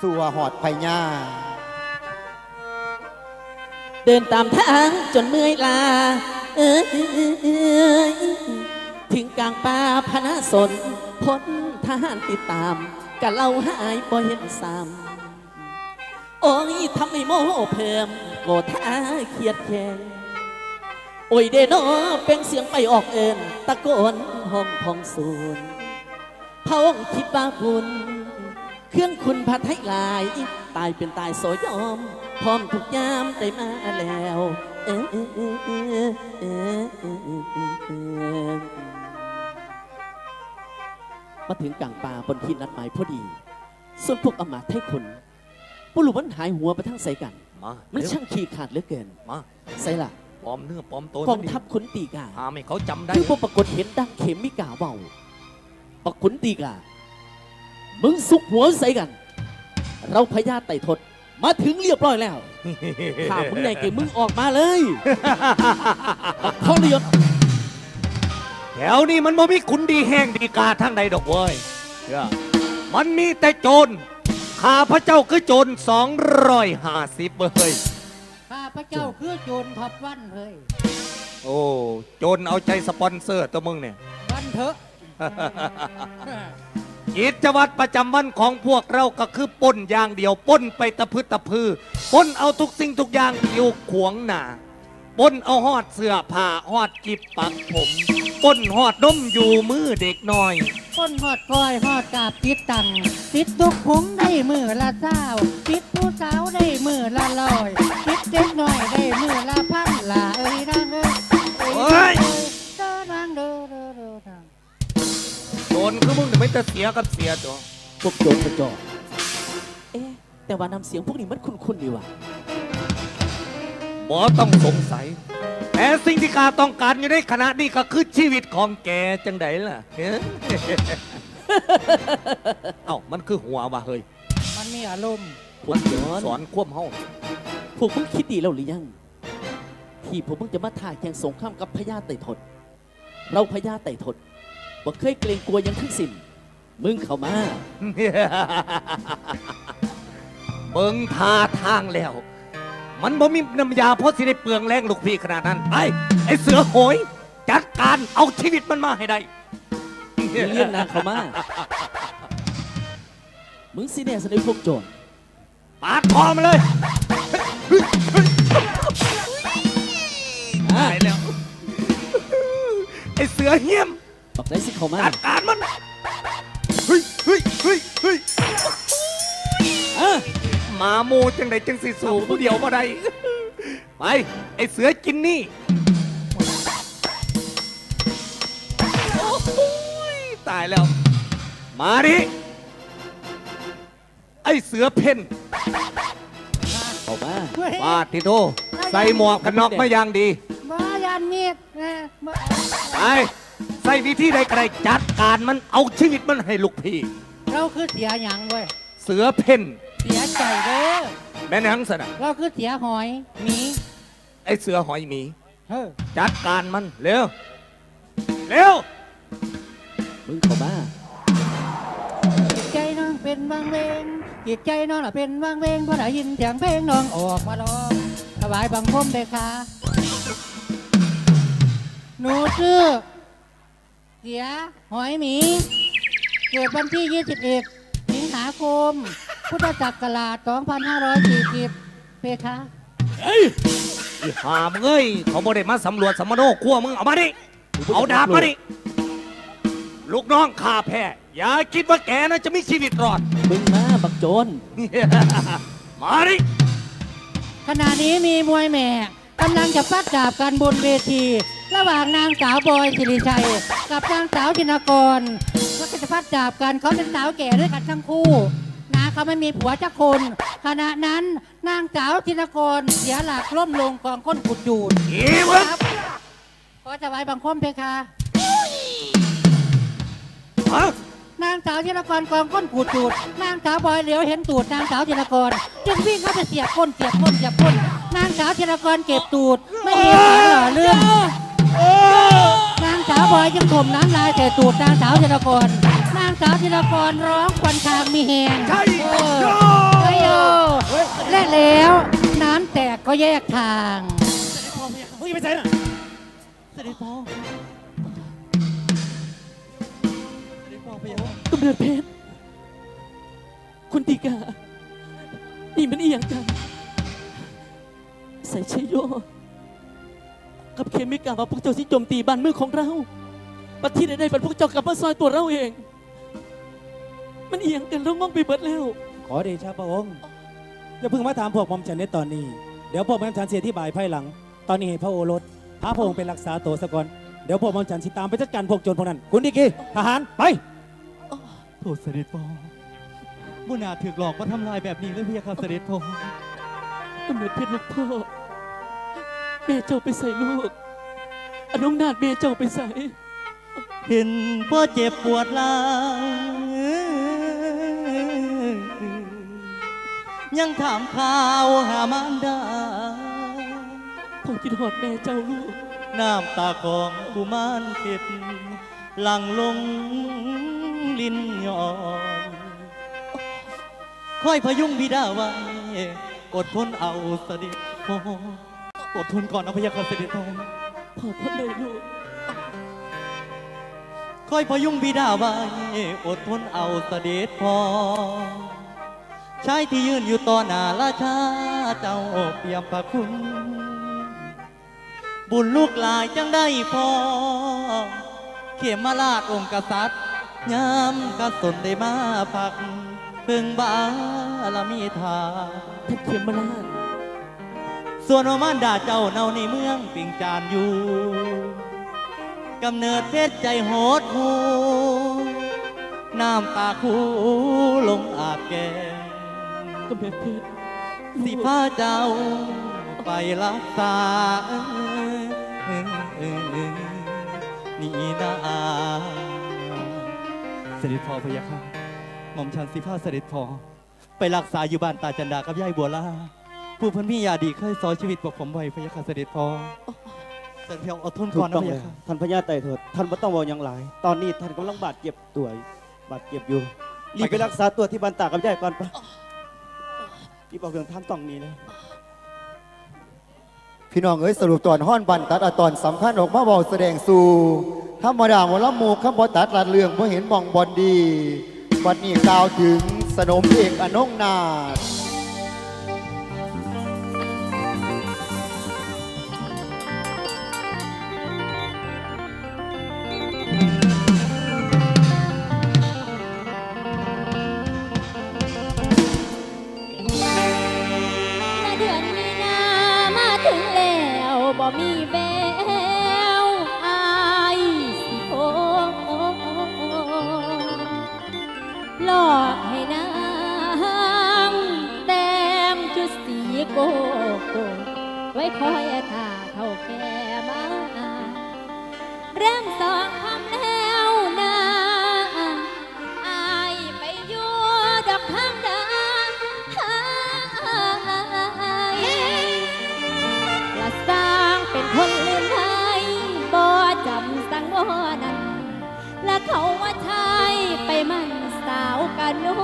สัวหอดไผญาเดินตามทางจนเมื่อยลาเอ้ยถึงกลางป่าพนาสนพ้นทหารติดตามกะเล่าหายบ่เห็นซ้ำโอ้ยทำให้โมโหเพิ่มโกรธาเครียดแค้นโอ้ยเดโนเป็นเสียงไปออกเอินตะโกนห้องพองสูนพระองค์คิดว่าบุญ เครื่องคุณพัดให้ลาย ตายเป็นตายโสยอม พร้อมทุกยามได้มาแล้วมาถึงกลางป่าบนที่นัดหมายพอดี ส่วนพวกอมาตย์ให้คนปุรุมันหายหัวไปทั้งใส่กัน มามันช่างขี้ขาดเหลือเกิน มาใส่ละปลอมเนื้อปลอมตัวกองทัพขุนตีกาหาไม่เขาจำได้คือพวกปรากฏเห็นดังเข็มมิกาเบาปรากฏตีกา มึงสุกหัวใส่กัน เราพญาไต่ทดมาถึงเรียบร้อยแล้วข้ามึงใหญ่เก่งมึงออกมาเลยบักเขาเรียนแถวนี้มันบ่มีขุนดีแห้งดีกาทั้งใดดอกเว้ยเชื่อมันมีแต่โจรข้าพระเจ้าคือโจรสองร้อยห้าสิบเว้ยข้าพระเจ้าคือโจรท็อปวันเฮ้ยโอ้โจรเอาใจสปอนเซอร์ตัวมึงเนี่ยวันเถอะ กิจวัตรประจำวันของพวกเราก็คือปล้นอย่างเดียวปล้นไปตะพืดตะพือปล้นเอาทุกสิ่งทุกอย่างที่อยู่ขวงหน้าปล้นเอาหอดเสื้อผ้าหอดกิบปักผมปล้นหอดนมอยู่มือเด็กน้อยก้นหอดก้อยหอดกาบติดตังติดทุกผงได้มือละเจ้าติดผู้สาวได้มือละลอยติดเด็กน้อยได้มือละพันละเอ้ยนางเอ้ยเฮ้ยเด้อนางเด้อเด้อเด้อนางโจรคือมึงเนี่ยไม่แต่เสียกับเสียตัวพวกโจรกระจอกเอ๊ะแต่ว่านำเสียงพวกนี้มันคุ้นๆดีว่ะหมอต้องสงสัย แต่สิ่งที่ข้าต้องการอยู่ในขณะนี้ก็คือชีวิตของแกจังไดล่ะเฮ้ยเอ้ามันคือหัวว่ะเฮ้ย มันมีอารมณ์พวมักนโจรสอนควบเฮาพวกมึงคิดดีแล้วหรือยัง ที่พวกมึงจะมาถ่ายแข่งสงครามกับพญาไต่ทดเราพญาไต่ทด บ่เคยเกรงกลัวหยังทั้งสิ้น มึงเข้ามา เบิ่งท่าทางแล้ว มันบ่มีน้ำยาเพราะสิได้เปลืองแรงลูกพี่ขนาดนั้นไอ้ไอ้เสือโหย จัดการเอาชีวิตมันมาให้ได้ มึงเลี้ยงนางเขามา มึงสิแน่สนิทพวกโจรปาดคอมาเลยอะตายแล้ว ไอ้เสือเหี้ยม บอกได้สิเขามาจัดการมันเฮ้ยเฮ้ยเฮ้ยเฮ้ยอะหมาโมจังไดจังสิสู่ผู้เดียวมาได้ไปไอ้เสือกินนี่โอ้ยตายแล้ว มาดิไอ้เสือเพ่นเขามาเฮ้ยปาดทิโตใส่หมวกกันน็อกมาอย่างดี บ้ายานมีดนะบ่ไป ใส่วิธีใดก็ได้จัดการมันเอาชีวิตมันให้ลูกพี่ เราคือเสียหยังเว้ยเสือเพ่นเสียใจเด้อแม่นางสนะเราคือเสียหอยหมีไอ้เสือหอยหมี เฮ้ยจัดการมันเร็วเร็วมึงเข้ามาจิตใจน้องเป็นบางเวงจิตใจน้องน่ะเป็นบางเวงเพราะได้ยินเสียงเพลงน้องออกมาร้องถวายบังคมเบค่ะหนูชื่อ เสียหอยหมี เกิดวันที่ 21 สิงหาคม พุทธศักราช 2540 เพคะอีหามเอ้ยเขาบ่ได้มาสำรวจสมโนครัวมึงเอามาดิเอาดาบมาดิลูกน้องข้าแพ้อย่าคิดว่าแกน่ะจะมีชีวิตรอด มึงมาบักโจร มาดิขณะนี้มีมวยแหม่กำลังจะฟัดดาบกันบนเวที ระหว่างนางสาวบอยสิริชัย กับนางสาวจินกรก็จะฟัดดาบกันเขาเป็นสาวแก่ด้วยกันทั้งคู่นาเขาไม่มีผัวจักคนขณะนั้นนางสาวจินกรเสียหลักล้มลงกองก้นขุดจูดอีมึงครับขอจะไว้บังคมเพคะฮะนางสาวจินกรกองก้นขุดจูดนางสาวบอยเหลียวเห็นตูดนางสาวจินกร จึงวิ่งเข้าไปเสียบก้นเสียบก้นเสียบก้นนางสาวจินกรเก็บตูด ไม่มีแผลหล่อเรื่อง นางสาวบอยยังถมน้ำลายแต่ตูดนางสาวธนกร นางสาวธนกรร้องควันคางมีแหงใช่โอ้โยไยและแล้วน้ำแตกก็แยกทาง พ่อไม่อยากเฮ้ยไปใส่น่ะเสด็จพ่อกำเนิดเพชรคุณติกานี่มันอีหยังกันใส่ชัยโย กับเคมิกาว่าพวกเจ้าสิโจมตีบ้านเมืองของเรา ประเทศใดๆเป็นพวกเจ้ากลับมาซอยตัวเราเอง มันอีหยังกันเรางงไปเบิดแล้ว ขอเดชะพระองค์อย่าเพิ่งมาถามพวกหมอมฉันในตอนนี้ เดี๋ยวพวกหมอมฉันเสียที่บายภายหลัง ตอนนี้ให้พระโอรสพาพระองค์ไปรักษาตัวซะก่อนเดี๋ยวพวกหมอมฉันสิตามไปจัดการพวกโจรพวกนั้นคุณดิกีทหารไปโทษเสด็จพ่อบุนาถือหลอกมาทำลายแบบนี้เลยพะยะค่ะเสด็จพ่อ กำเนิดเพชรลูกพ่อ แม่เจ้าไปใส่ลูกอนงนาดแม่เจ้าไปใส่ เห็นพ่อเจ็บปวดหลายยังถามข่าวหามารดาพ่อคิดหอดแม่เจ้าลูก น้ำตาของกุมารเพชรหลังลงลิ้นย้อนคอยพยุงบิดาไว้อดทนเอาเสด็จพ่อ อดทนก่อนนะพะยะค่ะเสด็จพ่อพ่อทนเลยลูกคอยพยุงบิดาไว้อดทนเอาเสด็จพ่อชายที่ยืนอยู่ต่อหน้าราชาเจ้าเปี่ยมพระคุณ บุญลูกหลายจังได้พอ เขมมาลาดองค์กษัตริย์ยามกสนได้มาพักพึงบารมีทาท่านเขียมมาลาด ส่วนว่ามารดาเจ้าเนาในเมืองปิงจานอยู่กำเนิดเพชรใจโหดหูน้ำตาคูลงอาบแก้มกำเนิดเพชรสิพาเจ้าไปรักษานี่นาเสด็จพ่อพยะค่ะหม่อมฉันสิพาเสด็จพ่อไปรักษาอยู่บ้านตาจันดากับยายบัวล่า ผู้เพันพี่ยาดีเคยสอนชีวิตพวกผมไว้พะยะค่ะเสด็จพ่อเสด็จพ่ออดทนถูก่อนกนะต้องพะเลยยะค่ะท่านพญาไต่เถิดท่านไม่ต้องเวอาอย่างหลาย ตอนนี้ท่านกำลังบาดเจ็บตัวอยู่บาดเจ็บอยู่รีบไปรักษาตัวที่บ้านตากับยายก่อนปะรีบเอาเรื่องท่านต้องนี้เลยพี่น้องเอ้ยสรุปตอนห้อนบันตัดเอาตอนสำคัญออกมาบอกแสดงสู่ธรรมดาหมอลำหมูข้ามบอตัดลัดเรื่องเพราะเห็นมองบอลดีวันนี้กล่าวถึงสนมเอกอนงนาถ คอยท่าเท่าแก่มาเริ่มสองคำแล้วนะอายไปอยู่ดอกทางใดละสร้างเป็นคนลืมไทยบ่จำสังวนั้นและเขาว่าชายไปมันสาวกันนว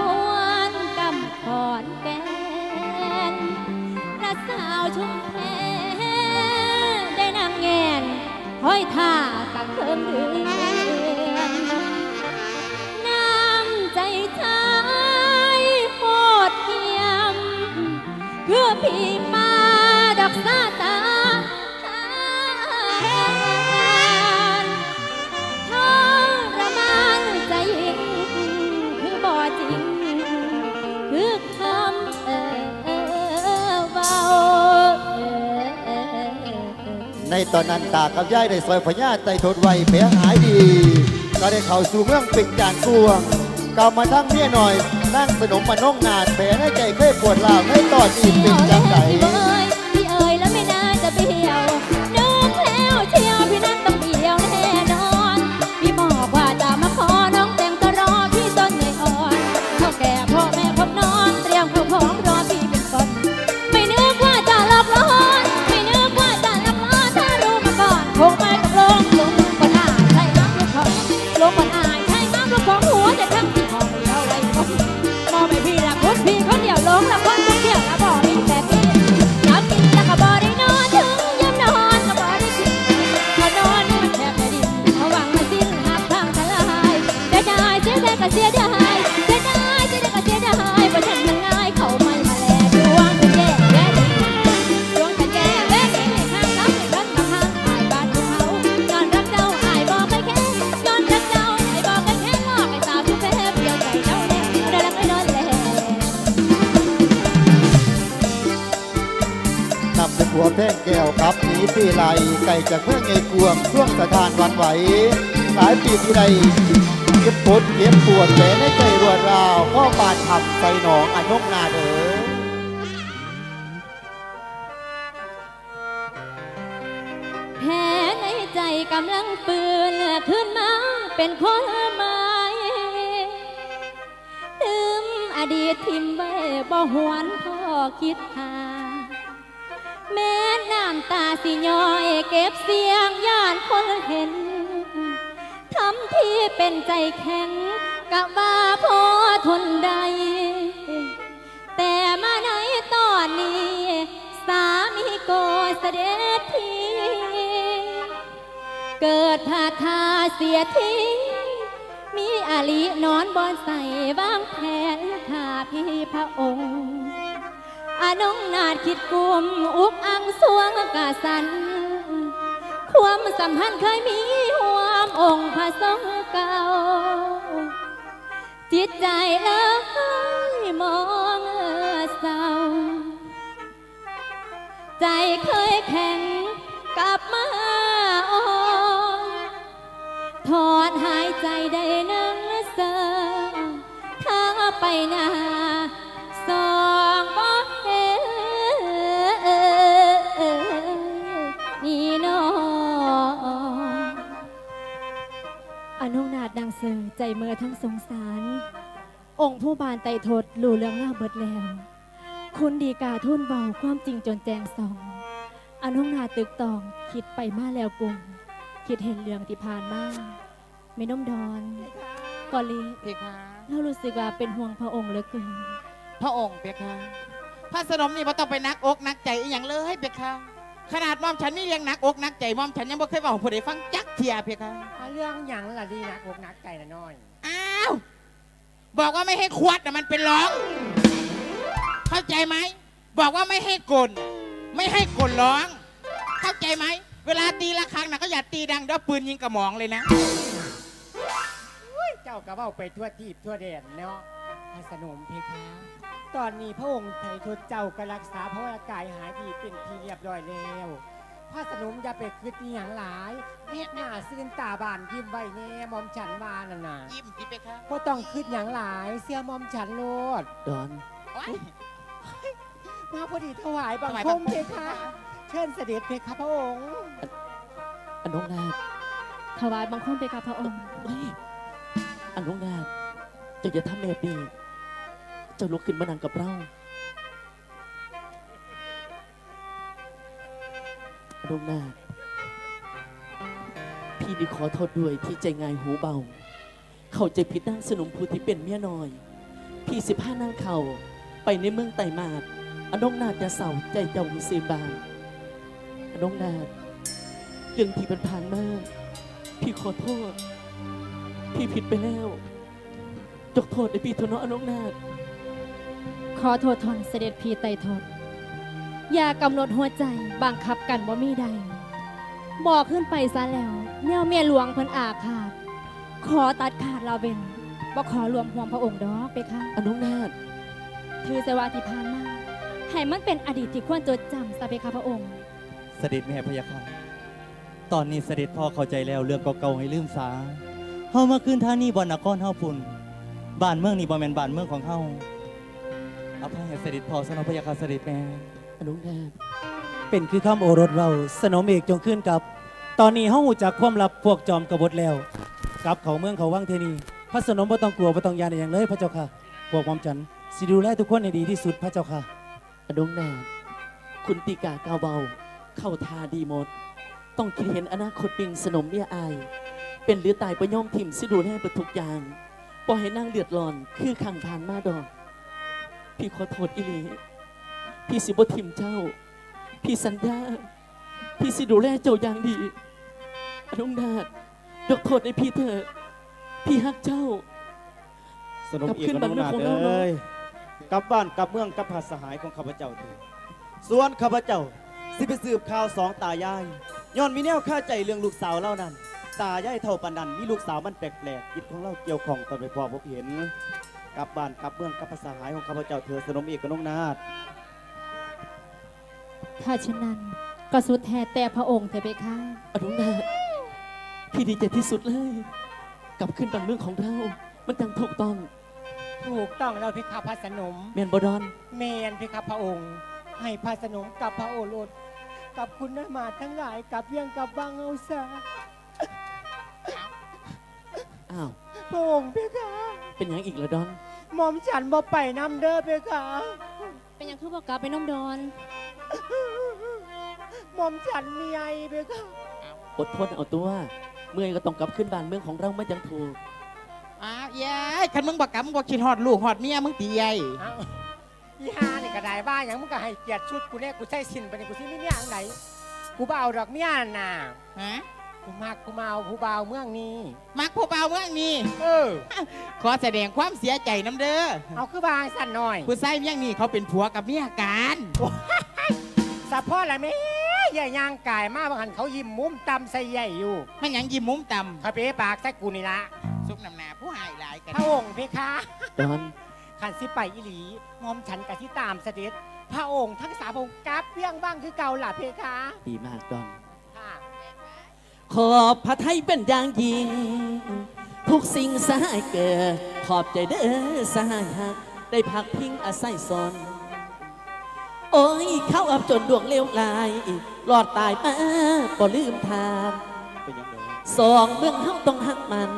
ลกำขอนแกนและสาวชุม ห้อยท่าตักเคิมเดือนน้ำใจชายโหดเยี่ยม เพื่อพี่มาดอกซาตา ตอนนั้นตากับยายได้ซอยพญาไตทดไว้แผลหายดี ก็ได้เข้าสู่เมืองปิงจานกวงกลับมาทั้งเมียหน่อย นั่งสนมมานงนาดแผลในใจเคยปวดลาวในตอนนี้เป็นจังไดพี่เอ๋ยพี่เอ๋ยแล้วไม่น่าจะเบี้ยว ไหวหลายปีที่ใดเก็บปวดเก็บปวดแผลในใจรวดราวพ่อบาดทำใส่หนองอนงนาเด้อแผลในใจกำลังปืนขึ้นมาเป็นคนใหม่ลืมอดีตทิมไว้บ่หวนพ่อคิดหาำตาสิย้อยเก็บเสียงย่านคนเห็น ทำที่เป็นใจแข็งกะว่าพอทนได้แต่มาในตอนนี้ สามีโกเสด็จทีเกิดพาทาเสียทีมีอาลีนอนบอนใส่วางแผนข่าพี่พระองค์ อานงนาดคิดกลุ่มอุกอังสวงกาสัน ความสัมพันธ์เคยมีห่วมองค์พระทรงเก่า จิตใจเลยมองเศร้า ใจเคยแข็งกลับมาอ่อนถอนหายใจได้นังเสอถ้าไปหนา นุนาดดังเซอใจเมื่อทั้งสงสาร องค์ผู้บานไต่ทดรู้เรื่องเล่าวเบิดแล้ว คุณดีกาทุ่นเบาความจริงจนแจงสองอนุนาตึกตองคิดไปมาแล้วกลุ่มคิดเห็นเรื่องที่ผ่านมาไม่น้มดอนกอลีเพคะเรารู้สึกว่าเป็นห่วงพระองค์เหลือเกินพระองค์เพคะพระสนมนี่บ่ต้องไปนักอกนักใจอีหยังเลยเพคะ ขนาดมอมฉันนี่ยังหนักอกนักใจมอมฉันยังบ่เคยบอกผู้ใดฟังจักเทียเพคะเรื่องหยังล่ะดีนักอกนักใจละน้อยอ้าวบอกว่าไม่ให้ควดแต่มันเป็นร้อง เข้าใจไหมบอกว่าไม่ให้กลไม่ให้กลร้อง เข้าใจไหมเวลาตีละครั้งนะก็อย่าตีดังเดี๋ยวปืนยิงกระหมองเลยนะ เจ้าก็เว้าไปทั่วทีบทั่วแดนเนาะ พระสนมเพคะ ตอนนี้พระองค์ไทยทดเจ้าก็รักษาพระวรากายหายดีเป็นที่เรียบร้อยแล้ว พระสนมอย่าไปคิดอหย่างหลายเฮ็ดหน้าซื่นตาบานยิ้มไว้แน่มอมฉันว่านั่นน่ะยิ้มสิเพคะก็ต้องคิดอย่างหลายเสียมอมฉันโลดดอนโอ๊ยมาพอดีถวายบังถวายคบังมคมเพคะ เชิญเสด็จเพคะพระองค์อันนงนาดถวายบังคมไปกับพระองค์ เฮ้ยอันนงนาดเจะอย่าทำแบบนี้เจะลุกขึ้นมานั่งกับเราอันนงนาดพี่นี่ขอโทษด้วยที่ใจง่ายหูเบา เข้าใจผิดนางสนมผู้ที่เป็นเมียน้อย พี่สิพานางเขาไปในเมืองไต่มาดอนงนาดจะเศร้าใจเจ้าหูเสียบานอันงนาดเรื่องที่มันผ่านมาพี่ขอโทษ พี่ผิดไปแล้วยกโทษในพี่เถอะเนาะอนงนาถ ขอโทษทนเสด็จพีไต่ทดอย่ากำหนดหัวใจบังคับกันว่ามีใด บอกขึ้นไปซะแล้วแนวเมียหลวงเพิ่นอาฆาตขอตัดขาดลาเวนบ่ขอรวมห่วงพระองค์ดอกไปค่ะอนงนาถถือเสวาที่ผ่านมาให้มันเป็นอดีตที่ควรจดจำซะไปค่ะพระองค์ เสด็จแม่พะยาค่ะตอนนี้เสด็จพ่อเข้าใจแล้วเรื่องเก่าๆให้ลืมสาเฮามาขึ้นท่านี่บ่อนนครเฮาพุ่นบ้านเมืองนี่บ่แม่นบ้านเมืองของเฮา อภัยให้เสด็จพ่อสนองพะยาค่ะเสด็จแม่อนงนาถเป็นคือคำโอรสเราสนมเอกจงขึ้นกับ ตอนนี้เฮาหูจากความลับพวกจอมกบฏแล้วกลับเขาเมืองเขาวังเทนีพระสนมบ่ต้องกลัวบ่ต้องยานอย่างเลยพระเจ้าค่ะ พวกหมอมฉันสิดูแลทุกคนให้ดีที่สุดพระเจ้าค่ะอนงนาถคุณติกาก้าวเบา เข้าทาดีหมด ต้องคิดเห็นอนาคตปิงสนมเมียอาย เป็นหรือตายประย่อมทิมสิดูแลเปิดทุกอย่างปล่อยให้นางเดือดร้อนคือขังผ่านมาดอก พี่ขอโทษอีหลี พี่สิบ่ทิมเจ้า พี่สัญญา พี่สิดูแลเจ้าอย่างดีอนงนาถยกโทษให้พี่เถอะ พี่ฮักเจ้า สนมกลับเอกขึ้นกับน้องนาบ้านถเมืองของเราเอ้ยกลับบ้านกลับเมืองกับพาสหายของข้าพเจ้าเถิดส่วนข้าพเจ้า สิไปสืบข่าวสองตายายย้อนมีแนวค่าใจเรื่องลูกสาวเล่านั้น ตายายเท่าปันนันมีลูกสาวมันแปลกๆจิตของเราเกี่ยวข้องตอนไปพอพบเห็น กลับบ้านกลับเมืองกับพาสหายของข้าพเจ้าเถิดสนมเอกกับน้องนาถถ้าเช่นนั้นก็สุดแท้แต่พระองค์เถอะเพคะอนุนาถพี่ดีใจที่สุดเลย กลับขึ้นบันเมืองของเรามันจังถูกต้อง ถูกต้องแล้วเพคะพระสนม เมียนบดอนเมนเพคะพระองค์ ให้พระสนมกับพระโอรสกับคุณนมาทั้งหลายกับเยี่ยงกับบางเอาซาอ้าว พระองค์เพคะเป็นหยังอีกละดอน หม่อมฉันบ่ไปนำเด้อเพคะเป็นหยังคือบอกกลับไปน้องดอนหม่อมฉันมีไอเพคะอดทนเอาตัว เมื่อยก็ต้องกลับขึ้นบ้านเมืองของเราไม่จังถูกอ้าวเย้ยคันมึงบอกกับมึงบอกคิดฮอดลูกฮอดเมียมึงตีใหญ่เอ้าอีฮานี่ก็ได้บ้าอย่างมึงก็ให้เกียรติชุดกูแน่กูใส่สินไปนี่กูสิมีเมียอันไหนกูบ่เอาดอกเมียน่ะฮะกู มากกูมาเอาผู้บ่าวเมืองนี้ มักผู้เบาเมืองนี้เออ ขอแสดงความเสียใจน้ำเด้อเอาคือบางสั่นหน่อยผู้ชายเมียงนี่เขาเป็นผัวกับเมียกันสะพ่อละแม่ใหญ่ยางกายมาบางหันเขายิ้มมุมตำใส่ใหญ่อยู่มันหยังยิ้มมุมต่เขาเป๊ปากใส่กูนี่ละำซุปน้ำหนาผู้หายหลายกันพระองค์เพคะ ดอนขันสิไปอีหลีงอมฉันกับที่ตามเสด็จ พระองค์ทั้งสามองค์กราบเพียงบ้างคือเก่าล่ะเพคะ ดีมากดอนค่ะ ขอบพระไทยเป็นอย่างยิ่ง ทุกสิ่งสหายเกิด ขอบใจเด้อสหายหัก ได้พักพิงอาศัยสนโอ้ย เข้าอับจนดวงเลวลายรอดตายมาบ่ลืมทางเป็นสองเมืองเฮาต้องหักมัน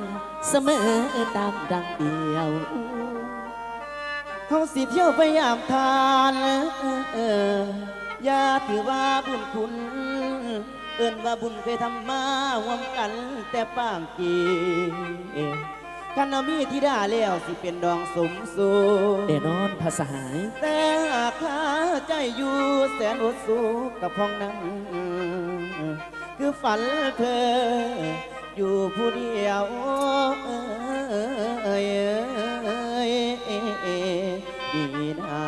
เสมอตามดังเดียวเขาสิเที่ยวไปยามทานอย่าถือว่าบุญคุณ เอิ้นว่าบุญเคยทำมาร่วมกันแต่ปางกีกันนามีที่ได้แล้วสิเป็นดองสมสูแน่นอนภาษาหาย แต่หากข้าใจอยู่แสนอดสู้กับพ้องนั้นคือฝันเธอ อยู่ผู้เดียวเอ้ยดีนา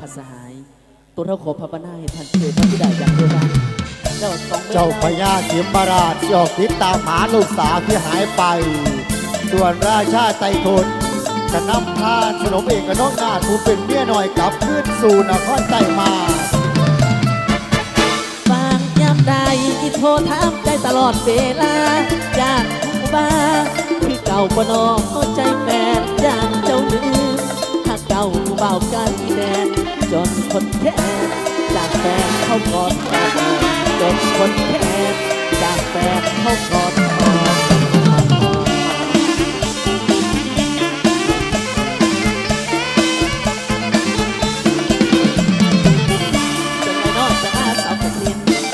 ภาษาหาย ตัวเราขอพระบรรณาให้ท่านช่วยพระธิดาอย่างเดียวกัน เจ้าต้องไม่เจ้าพได้ญาเขียมบาราชที่ออกติดตามหาลูกสาวที่หายไป ส่วนราชาไตรทนจะนำพาสนมเอกกับน้องนาถผู้เป็นเมียหน่อยกลับขึ้นสู่นครไตมาบางยามใดโทรถามใจตลอดเวลาอยากรู้บ้างคือเก่าบ่นอเข้าใจแฟนอย่างเจ้าลืมถ้าเก่าผู้เบากันแดนจนคนแค้นจากแฟนเขากอดคอ จนคนแค้จากแฟนเขากอดคอ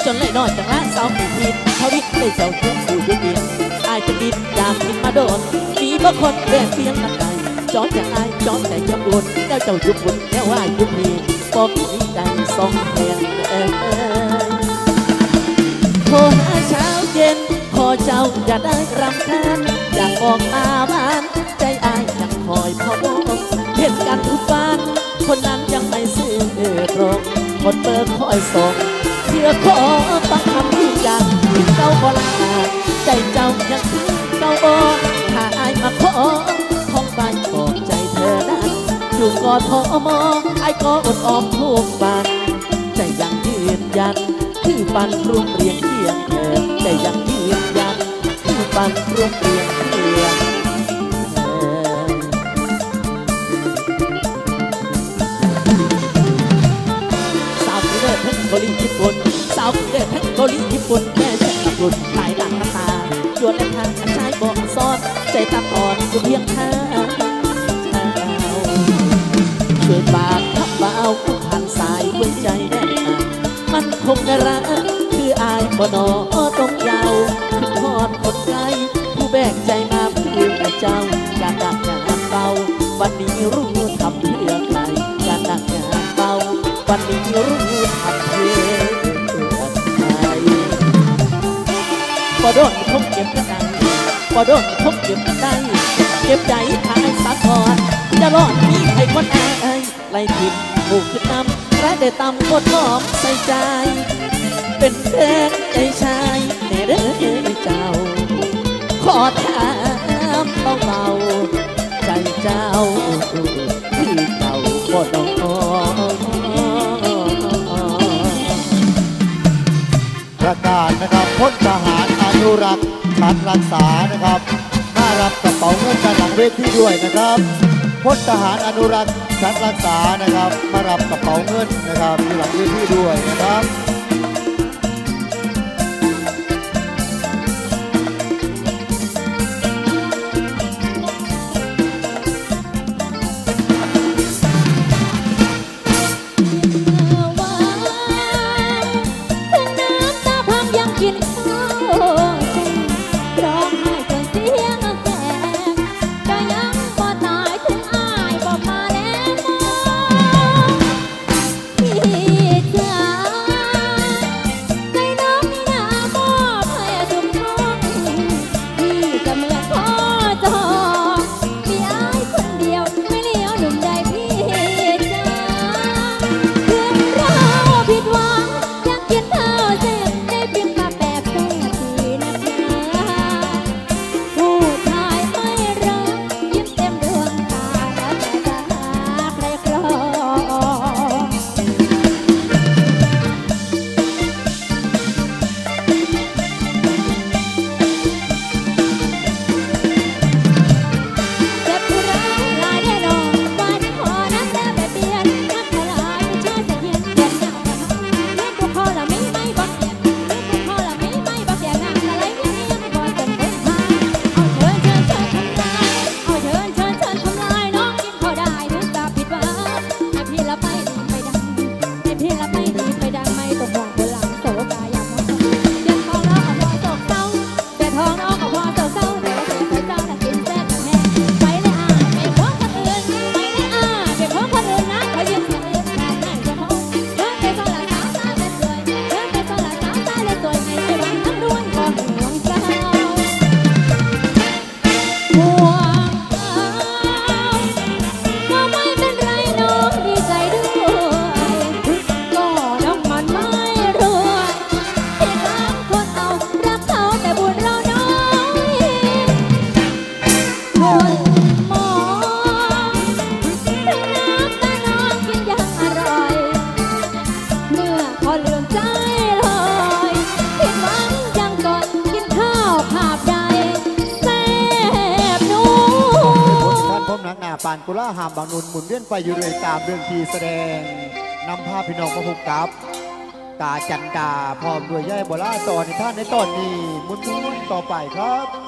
จนเลยนอนจากอาสานสาวผิดผิดเขาวิทย์ได้เจ้าเชื่อนผู้ยุบินอายจะบินอยากกินมาโดนมีบางคนแบ่งเพียงนักไก่จอดจากอายจอดแต่จะบุญแล้วเจ้ายุบบุญแล้วว่ายุบพีบอกมีใจสองแผ่นเอ้ย โทรหาเช้าเย็น ขอเจ้าอย่าได้รำคาญอยากออกมาบ้าน ใจอายยังคอยพอบอกเห็นกันทุกวันคนนั้นยังไม่ซื่อตรงคนเปิดคอยส่งเพื่อขอฟังคำยืนยันที่เจ้าบ่ลาใจเจ้ายังเจ้าบ่ถ้าอายมาขอของบ้านขอบใจเธอนั้นอยู่กอทอมอไอ้ก็อดออมทุกวันใจยังยืนยัน คือปันร่วมเรียงเคียงเธอใจยังยืนยันคือปันร่วมเรียงเคียงสาวเลิศทั้งเกาหลีญี่ปุ่นสาวเลิศทั้งเกาหลีญี่ปุ่นแม่ฉันขับรุ่นหลายหลังตาชวนและทางชายบอกซ้อน ใจตัดอ่อนกูเพียงเท้าช่วยปากทับเบาผ่านสายหัวใจแน่น มันคงได้รักคืออายบ่นอตรงยาวคือทอดคนไกลผู้แบกใจมาเพื่อเจ้าการดักงานเบาวันนี้รู้ทำเพื่อใครการดักงานเบาวันนี้รู้ทำเพื่อใครพอโดนพกเก็บกระดังพอโดนพกเก็บได้เก็บใจทายสะกอนจะรอดมีใครคนอายไล่ทิมผูกขึ้นนำ ร้าได้ตำกดหอมใส่ใจ เป็นแฟนใจชายแน่เด้อเจ้า ขอถามเบาๆใจเจ้าที่เจ้าก็ต้องอประกาศนะครับพลทหารอนุรักษ์ชัดรักษานะครับ น่ารับกระเป๋าเงินกันหลังเวทีด้วยนะครับ พลทหารอนุรักษ์ชัดรักษานะครับ มารับกระเป๋าเงินนะครับที่หลังเวที่ด้วยนะครับ อยู่เลยตามเรื่องที่แสดงนำภาพพี่น้องมาพบกับ ตาจันดาพร้อมด้วยย่ายบลาต่อในท่านในตอนนี้มุนมุนต่อไปครับ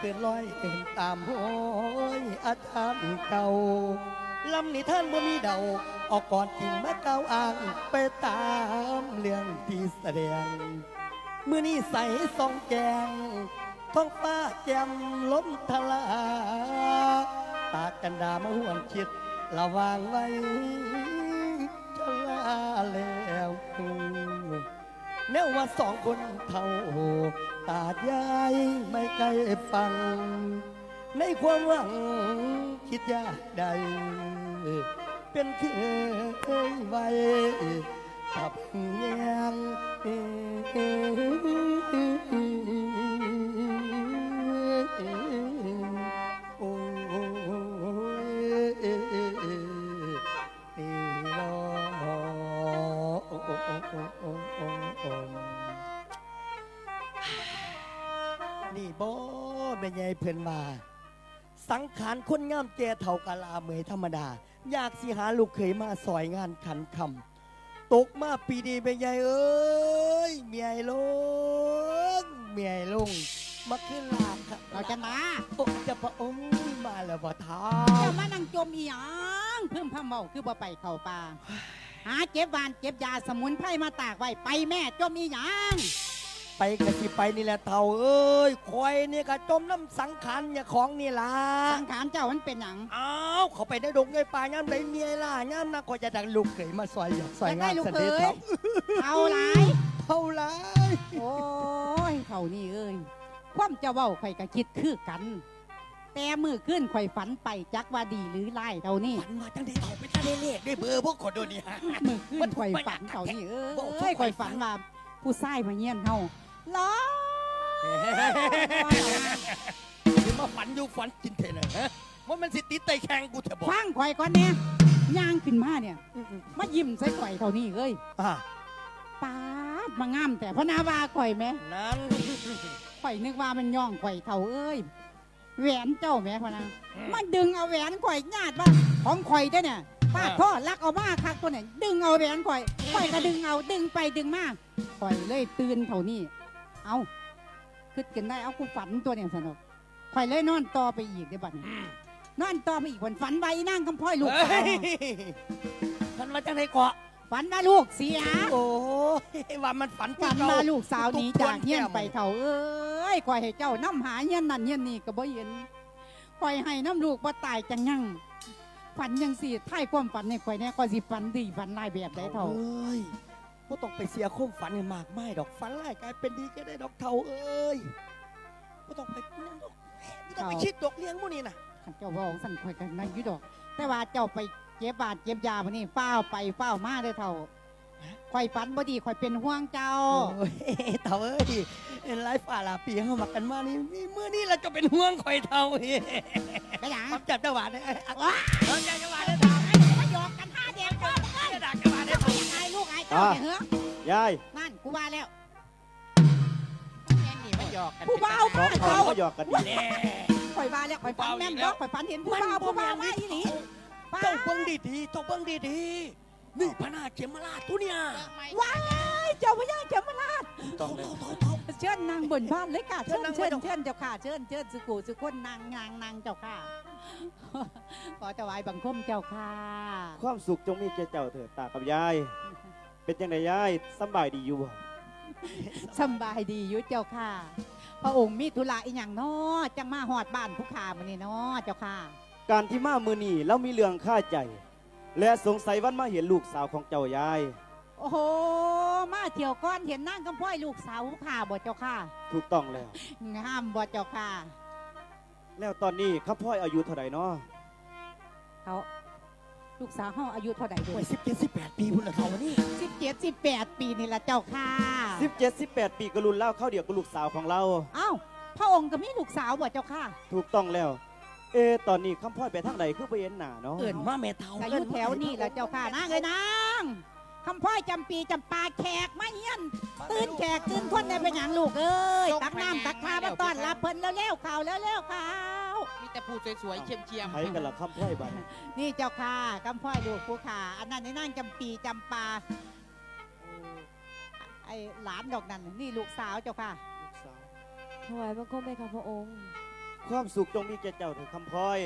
เกินร้อยเห็นตามห้อยอาจารย์เก่าลำนี้ท่านบ่มีเดา ออกก่อนจริงมาเก้าอ้างไปตามเรื่องที่แสดงมือนี้ใส่ซองแกงท้องฟ้าแจ่มล้มทลาตากันดามาห่วงคิดระวางไว้ แนวว่าสองคนเท่าตาดยายไม่ไกลฟัง ในความหวังคิดยากใด เป็นเคยไว้กับแยงโบ่เป็นไงเพื่อนว่าสังขารคนงามแก่เท่ากะลาเมยธรรมดา อยากสิหาลูกเขยมาสอยงานขันคำตกมาปีดีเป็นไงเอ้ยเมียไอ้ลงเมียไอ้ลงมาขึ้นลากครับเราจะมาโอ้จะพระองค์มาแล้วบ่ท้าเจ้ามานั่งจมอีหยังเพิ่มพะเมาคือบ่ไปเข้าป่าหาเก็บหวานเก็บยาสมุนไพรมาตากไว้ไปแม่จมอีหยัง ไปกะสิไปนี่แหละเท่าเอ้ยคอยนี่กะจมน้ำสังขารเนี่ยของนี่ล่ะสังขารเจ้ามันเป็นหยังอ้าวเขาไปได้ดงไงป่าย่ำไรเมียล่ะย่ำนะก็จะดังลูกเขยมาซอยหยอกซอยงานอยากได้ลูกสเขนิทยเท่าเอาหลายเท่าไรโอ้ยเขานี่เอ้ยความเจ้าเว้าข่อยก็คิดคือกัน แต่มือขึ้นข่อยฝันไปจักว่าดีหรือไล่เท่านี้ฝันมาจังได้เท่าไปจังได้เลขได้เบอร์พวกคนโดนี่ฮะมือขึ้นข่อยฝันเท่านี้เอ้ยข่อยฝันว่าผู้ชายมาเยี่ยนเฮา ล้อที่มาฝันอยู่ฝันกินเทนะฮะว่ามันสิติดไตแข่งกูเถอะบอกฟังข่อยก่อนเนี่ยย่างขึ้นมาเนี่ย มายิ้มใส่ข่อยเท่านี้เอ้ยอะป้าดมางามแต่พระนาวาข่อยไหมนั้นข่อยนึกว่ามันย่องข่อยเท่าเอ้ยแหวนเจ้าแม่พะนะมันดึงเอาแหวนข่อยญาติว่าของข่อยเด้อเนี่ยป้าดพ่อลักเอามาคักตัวเนี่ยดึงเอาแหวนข่อยข่อยก็ดึงเอาดึงไปดึงมาข่อยเลยตื่นเท่านี้ เอาคิดกันได้เอากูฝันตัวเนี่ยสนุกข่อยเลยนอนต่อไปอีกเดี๋ยวบัดนี้นอนต่อไปอีกวันฝันใบนั่งกำพ่อยลูกสาวฝันมาจังได้เกาะฝันว่าลูกเสีย โอ้ยว่ามันฝันฝันเก่มาลูกสาวหนีทุจากๆเฮียนแก้มไปเถ่าเอ้ยคอยให้เจ้าน้ำหาเฮียนนั่นเฮียนนี่ก็บ่เห็นคอยให้น้ำลูกบ่ตายจังยังฝันยังสิท้ายความฝันในคอยเนี่ยคอยสิฝันดีฝันลายแบบได้เท่า เอ้ยบ่ต้องไปเสียคุ้มฝันให้มากไม่ดอกฝันร้ายกลายเป็นดีก็ได้ดอกเท่าเอ้ยบ่ต้องไปนั่นดอกไม่ต้องไปคิดดอกเลี้ยงหมู่นี่น่ะขันเจ้าบอกสั่นคอยกันนั่นอยู่ดอก แต่ว่าเจ้าไปเก็บบาดเก็บยาพวกนี้เฝ้าวไปเฝ้าวมาได้อเท่าคอยฝันบ่ดีคอยเป็นห่วงเจ้าโอ้ยเท่าเอ้ยไลฟ์ฝ่าลาปีเข้ามากันมานี่มีมื้อนี้เราจะเป็นห่วงคอยเท่าเฮ้ยไปหยังความจับจังหวะเนี่ยว้าเอาจับจังหวะเนี่ยเท่ามาหยอกกันท่าแดงก็จะดักจังหวะเนี่ยเท่าไอ้ลูกไอ้ เจ้าเนี่ยเหรอยายนั่นกูว่าแล้วหยอกกันผู้บ่าวสอมางเขาเจ้าก็หยอกกันดีข่อยว่าแล้วข่อยฝันแม่นบ่ข่อยฝันเห็นผู้บ่าวผู้บ่าวมาอีหลีป้าเจ้าเบิ้งดีๆเจ้าเบิ้งดีๆนี่พระนาเจมราชตัวเนี่ยว้ายเจ้าพญาเขมราชต้องเลยเชิญนางบนบ้านเลยค่ะเชิญเชิญเชิญเจ้าค่ะเชิญเชิญสุกูสุคนนางนางนางเจ้าค่ะขอถวายบังคมเจ้าค่ะความสุขจงมีแก่เจ้าเถิดตากับยาย เป็นยังไงยายสำบายดีอยู่บ่สำบายดีอยู่เจ้าค่ะ พระองค์มีธุระอีหยังน้อจังมาหอดบ้านผู้ขามื้อนี้น้อเจ้าค่ะ การที่มามือนี่เรามีเรื่องค่าใจ และสงสัยวันมาเห็นลูกสาวของเจ้ายาย โอ้โห มาเที่ยวก้อนเห็นนางกำพ้อยลูกสาวผู้ขาบ่เจ้าค่ะถูกต้องแล้ว งามบ่เจ้าค่ะ แล้วตอนนี้ข้าพ่อยอายุเท่าไหร่เนาะเขา ลูกสาวเฮาอายุเท่าใดเด้โอ้ยสิบเจ็ดสิบแปดปีพุ่นละเขานี่สิบเจ็ดสิบแปดปีนี่ละเจ้าค่ะ17 18ปีกรุนเล่าเข้าเดียวกับลูกสาวของเรา เอ้าพระองค์ก็มีลูกสาวบ่เจ้าค่ะ ถูกต้องแล้ว เอะตอนนี้ข้าพ่อยไปทางใดคือไปเห็นหน้าเนาะเอิ่นมาแม่เฒ่าก็อยู่แถวนี่ละเจ้าค่ะนางเอ้ยนางคำพ่อยจำปีจำปาแขกมาเฮียน ตื่นแขกตื่นคนได้เป็นอย่างลูกเอ้ยตักน้ำตักข้าวมาต้อนรับเพิ่นแล้วเร็วๆข่าวแล้วเร็วๆข่าวมี แต่ผู้สวยๆเชียมเชียมๆใครกันล่ะข้าพ่อยบัดนี่เจ้าค่ะคำพ่อยลูกผู้ขาอันนั้นในนางจำปีจำปาไอ้หลานดอกนั้นนี่ลูกสาวเจ้าค่ะลูกสาวถวายบังคมไปค่ะพระองค์ ความสุขจงมีแก่เจ้าเถิดคำพ่อย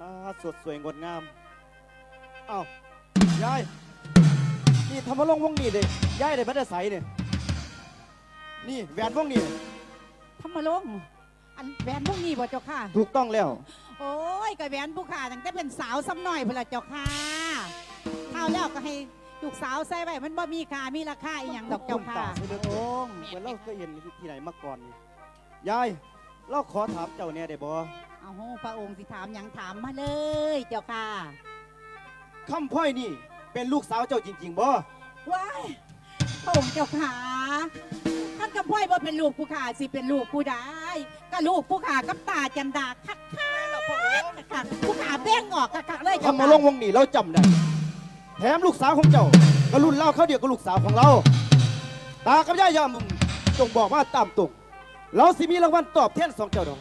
อาสดสวยงดงามเอ้ายายนี่ทำมาลงวงนี่เลยยายได้มาได้ใสเนี่ยนี่แหวนวงนี่ทำมาลง อันแหวนพวกนี้บ่เจ้าค่ะ ถูกต้องแล้ว โอ้ยก็แหวนผู้ขาตั้งแต่เป็นสาวซ้ำหน่อยพุ่นละเจ้าค่ะข้าวแล้วก็ให้ลูกสาวใส่ไว้มันบ่มีค่ามีราคาอีหยังดอกเจ้าค่ะตาใช่เลือเกินเหมือนเราเคยเห็นที่ไหนมาก่อนนี่ยาย เราขอถามเจ้าเนี่ยได้บ่เอาโหพระองค์สิถามหยังถามมาเลยเจ้าค่ะคำพ่อยนี่เป็นลูกสาวเจ้าจริง ๆบ่ว้าย พระองค์เจ้าขาท่านกับพ่อยบ่เป็นลูกผู้ขาสิเป็นลูกผู้ใดก็ลูกผู้ขากับตาจันดาคักคักคักผู้ขาแบ่งออกคักคักเลยเจ้าทำมาค่ะลงวงนี่เราจำได้แถมลูกสาวของเจ้าก็รุ่นเล่าเขาเดียวกับลูกสาวของเรา ตากับย่ายามจงบอกว่าตามตรงเราสิมีรางวัลตอบแทนสองเจ้าดอก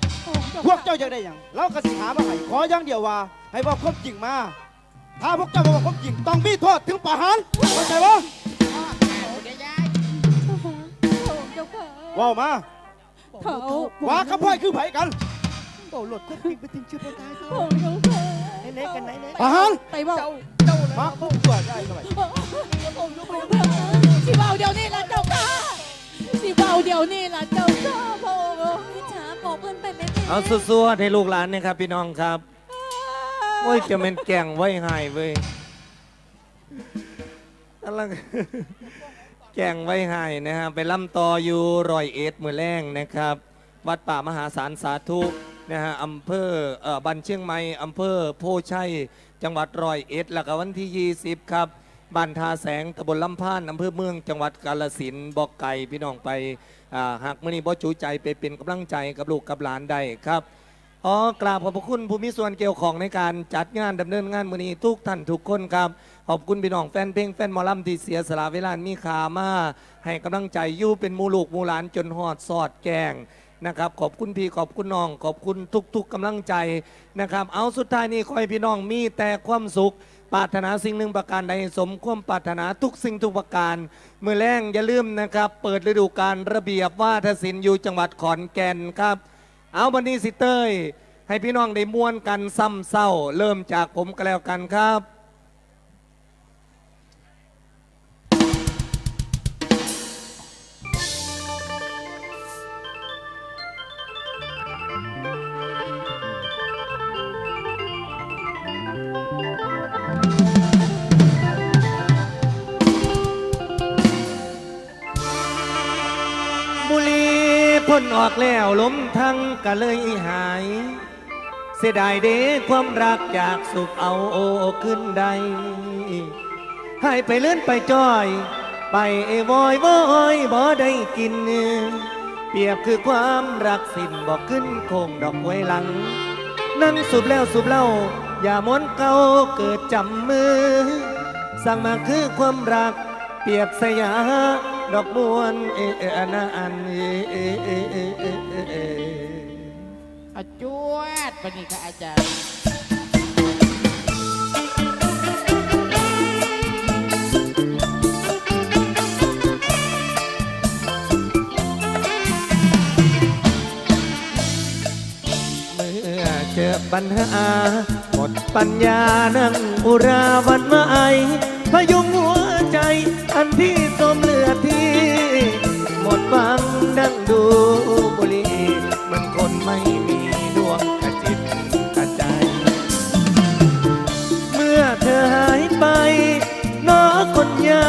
พวกเจ้าอยากได้หยังเราก็สิหามาให้ขออย่างเดียวว่า ให้บอกความจริงมา ถ้าพวกเจ้าบอกความจริงต้องมีโทษถึงประหารเข้าใจบ่อ้ ว้าวมาเขาว่าคำพ่อยคือไผกันโอ้หลดคนปิงไปถึงชื่อพระตายเขาพระองค์เจ้าค่ะเล็กๆกันไหนเนี่ยประหารไปบอกเจ้าเจ้าเลยมาคุ้มตัวได้หน่อยสิเบาเดี๋ยวนี้ละเจ้าค่ะสิเบาเดี๋ยวนี้ละเจ้าค่ะพระองค์พี่จ๋าบอกเพื่อนไปแม่แม่เอาสู้ๆให้ลูกหลานนะครับพี่น้องครับ โอ้ยจะเป็นแก่งไว้หายเว้ยอะไร แกงไว้หายนะฮะไปล่ำต่ออยู่รอยเอ็ดมือแรงนะครับ วัดป่ามหาสารสาธุนะฮะอำเภอเอ่อบันเชียงใหม่อำเภอโพชัย จังหวัดรอยเอ็ดแล้วก็วันที่ 20 ครับบ้านทาแสงตำบลลำพานอำเภอเมืองจังหวัดกาฬสินบอกไก่พี่น้องไปอ่าหากมื่อนี้บ่จูใจไปเป็นกำลังใจกับลูกกับหลานได้ครับ ขอกราบขอบพระคุณผู้มีส่วนเกี่ยวของในการจัดงานดำเนินงานมือนี้ทุกท่านทุกคนครับ ขอบคุณพี่น้องแฟนเพลงแฟนหมอลำที่เสียสละเวลามีค่ามาให้กำลังใจอยู่เป็นหมูลูกหมูหลานจนหอดสอดแกงนะครับ ขอบคุณพี่ขอบคุณน้อง ขอบคุณทุก ๆกำลังใจนะครับ เอาสุดท้ายนี้ขอให้พี่น้องมีแต่ความสุข ปรารถนาสิ่งหนึ่งประการใดสมความปรารถนาทุกสิ่งทุกประการเมื่อแรงอย่าลืมนะครับ เปิดฤดูการระเบียบว่าทศิลป์อยู่จังหวัดขอนแก่นครับ เอาบันนี้สิเต้ย ให้พี่น้องได้ม่วนกันซ้ำเศร้า เริ่มจากผมก็แล้วกันครับ ออกแล้วล้มทั้งก็เลยหาย เสียดายเด้ความรักอยากสุขเอาโอขึ้นใดให้ไปเลื่อนไปจอย ไปเอวอยวอยบ่ได้กิน เปรียบคือความรักสิ้นบอกขึ้นโคงดอกไว้หลัง นั่งสูบแล้วสูบเล่า อย่ามวนเก่าเกิดจำมือ สั่งมาคือความรัก เปรียบสยาดอกมวนเอเออนาอันเอเอเอเอ อาจวดปนี่ค่ะอาจารย์เจอปัญหาหมดปัญญานั่งอุราวันมาไอพยุงหัวใจอันที่สมเลือดที่หมดหวังนั่งดูบุหรีมือนคนไม่ ไปน้อคนยา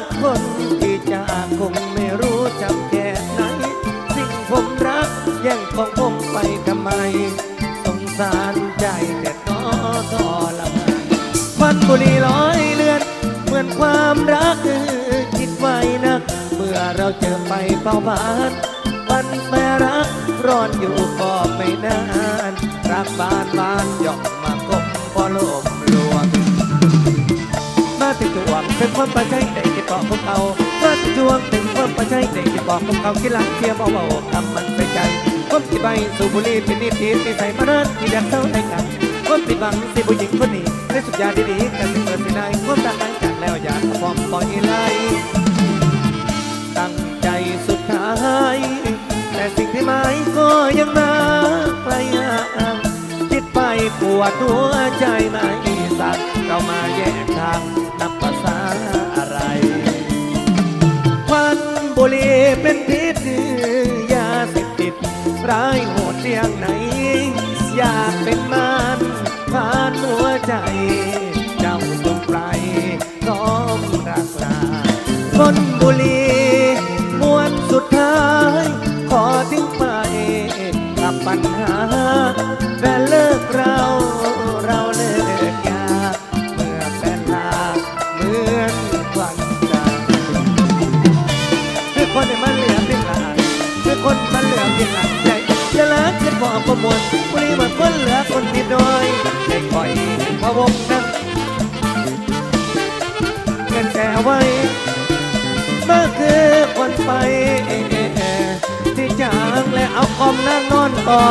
กคนที่จากคงไม่รู้จำแค่ไหน สิ่งผมรักแย่งของผมไปทำไม สงสารใจแต่ก็ทรมานควันบุหรี่ร้อยเลือน เหมือนความรักคิดไว้นักเมื่อเราเจอไปเฝ้าบ้านปันแปรรักร้อนอยู่ก็ไม่นานรักบานบานหยอก เป็นความประใจในที่บอกพวกเขามาถึงจวงเป็นความประใจในที่บอกพวกเขาคิดหลังเทียมเอาเบาทำมันใส่ใจความที่ใบสูบบุหรี่เป็นนิดทีที่ใส่มานานที่อยากเศร้าในกันความผิดหวังสิผู้หญิงคนนี้ได้สุดยาดีๆกันสิเกิดสิได้ความรักหลังจากแล้วอยากพร้อมปล่อยไหลตั้งใจสุดท้ายแต่สิ่งที่หมายก็ยังมาไกลห่างคิดไปปวดหัวใจไม่สัก เรามาแยกทางนับภาษาอะไรควันบุหรี่เป็นพิษยาเสพติด ร้ายโหดเรียงไหน อยากเป็นมันผ่านหัวใจ เจ้าจงไปร้อมรักษาคนบุหรี่ มวลบุรีมันคนเหลือคนนิดหน่อยให้คอยพะวงนั่งเงินแต่ไว้เมื่อคือคนไปที่จางและเอาคอมนั่งนอนต่อ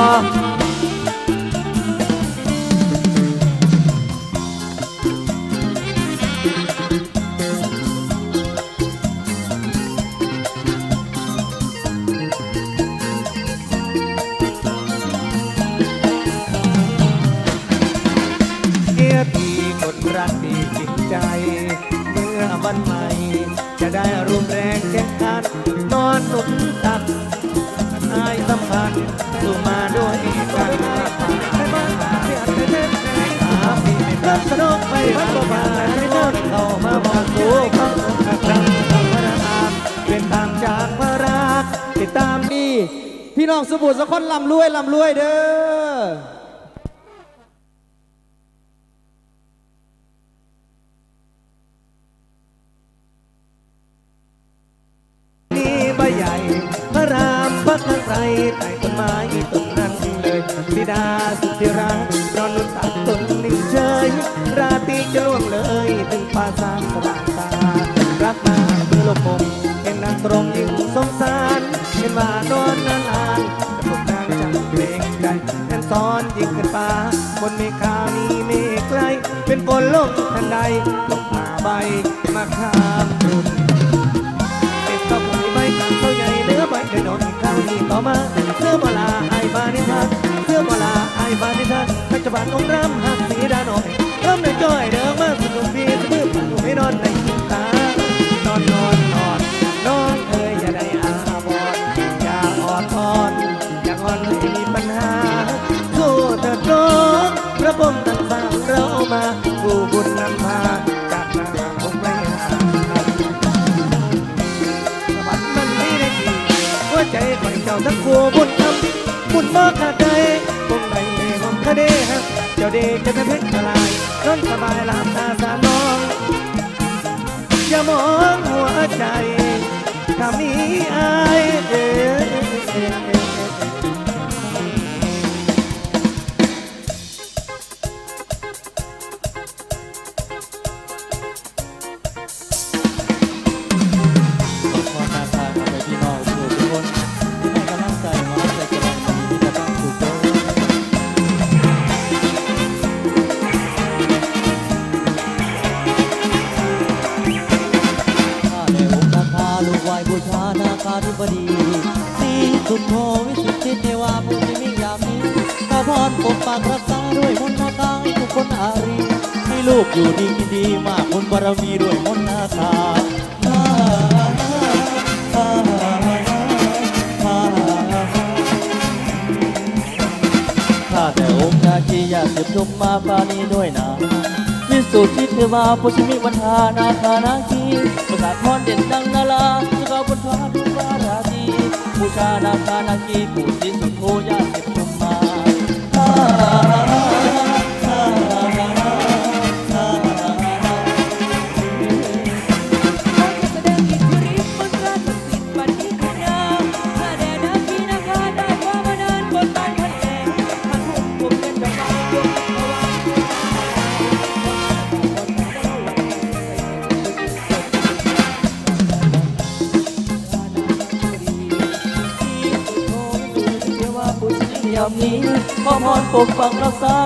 สมุทรสาครลำรวยลำรวยเด้อมีใบใหญ่พระรามพระข้างไรใต้ต้นไม้ต้นนั้นเลยบิดาสุดที่รักนอนนุ่นตักต้นนิ่งเฉยราตรีจะล่วงเลยถึงป่าสางสว่างตารักมาเพื่อโลกมเห็นนางตรงยิ่งสงสารเห็นว่านอน ซ้อนยิ่งขึ้นป่าบนเมฆามีเมฆไกล เป็นฝนลงทันใดตกมาใบมาข้ามรุ่นเก็บกับปุ๋ยใบกางเขาใหญ่เหลือใบน้อยๆข้าวนี้ต่อมาเสื้อมาลาไอ้บานิทานเสื้อมาลาไอ้บานิทานปัจจุบันองค์รำหักสีดาหน่อยเริ่มในจ้อยเดิมมาสุดพีสะดือผันไม่นอนใน ใจข่อยเจ้าทั้งคู่บุญทำบุญมากขาดใจคงได้เองคดีฮะเจ้าเด็กจะเป็นเพชรลายนอนสบายหลับตาสานอง อย่ามองหัวใจถ้ามีอายเอ่ อยู่ดีกินดีมากบุญบารมีรวยมนต์นาคาข้าแต่องค์นาคีอยากเก็บทุกมาฟานี้ด้วยนะที่สุดที่เธอมาพุชมิวันหานาคานาคีประสาทพรเด่นดังนาลาสุขาบนฟ้าทุกราราตีผู้ชานาคานาคีผู้จิสุโธยาเก็บทุกมา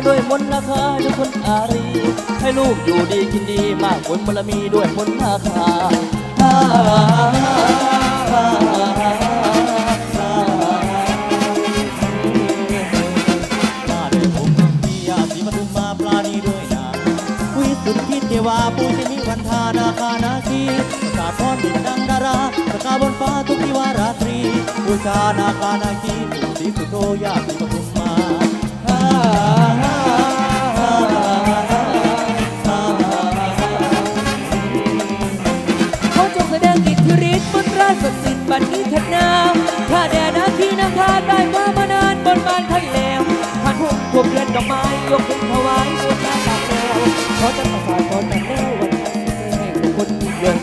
ด้วยมนต์นาคาทุกคนอารี ให้ลูกอยู่ดีกินดีมากผนบารมีด้วยมนค่ต์นาคาเทวาปูชนีวันทานาคานาคีประกาศพรดินดังดาราประกาศบนฟ้าทุกที่วาราตรีบูชานาคานาคีสีสุโธญาติปทุมมา บัดนี้ขัดน้ำข้าแด่นาที่น้ำทานได้มามานานบนบานไทยแล้วผ่านพุ่มพวกเลือนดอกไม้ยกขึ้นถวายบนหน้าตากแนวขอจะประสานขอจะแนววันนี้ให้คนยง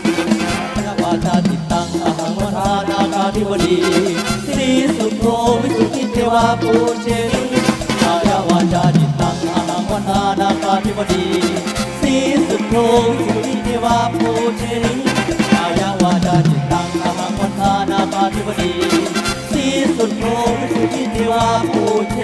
พระวาจาจิตตังอาหารมวทานาคาธิบดีสีสุโภวิสุทธิเทวาปูเชนีกายาวาจาจิตังอาหารวทานาคาธิบดีสีสุโธวิสุทธิเทวาปูเชนีกายาวาจาจิ ธิบดีสีสุดโทวิสุที่เทวาภูเท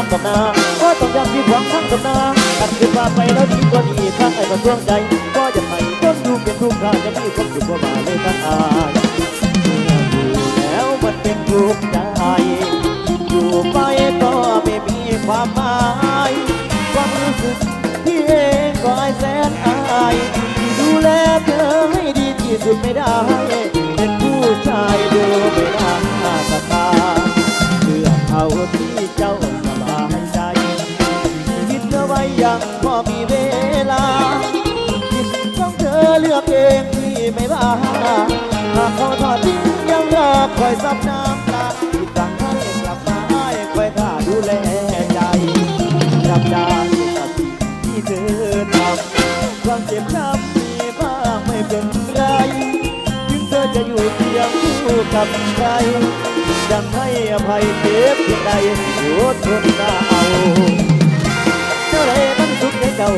ยังมีความข้างกับนาก็ต้องยังมีความข้างกับนาตัดขึ้นมาไปแล้วดีกว่านี้ข้างไอ้ก็ดวงใจก็จะไม่ต้องดูเป็นทุกข์ราจะมีความสุขกว่ามาเลยทั้งอายอยู่แล้วมันเป็นทุกข์ใจอยู่ไปก็ไม่มีความหมายความรู้สึกที่เองก็ไอยแสนอายที่ดูแลเธอให้ดีที่สุดไม่ได้ เป็นผู้ชายดูไม่น่าศรัทธาเพื่อเอาที่เจ้า มีเวลาคิดต้องเธอเลือกเองที่ไม่บ้าหากเขาทอดทิ้งยังรักคอยซับน้ำตาที่ต่างให้กลับมาให้คอยท่าดูแลใจรับได้กับสิ่งที่เธอทำความเจ็บช้ำมีบ้างไม่เป็นไรถึงเธอจะอยู่เพียงคู่กับใครยังให้อภัยเจ็บเพียงใดอดทนได้เอาเจ้าใดมัน สุขใจเจ้า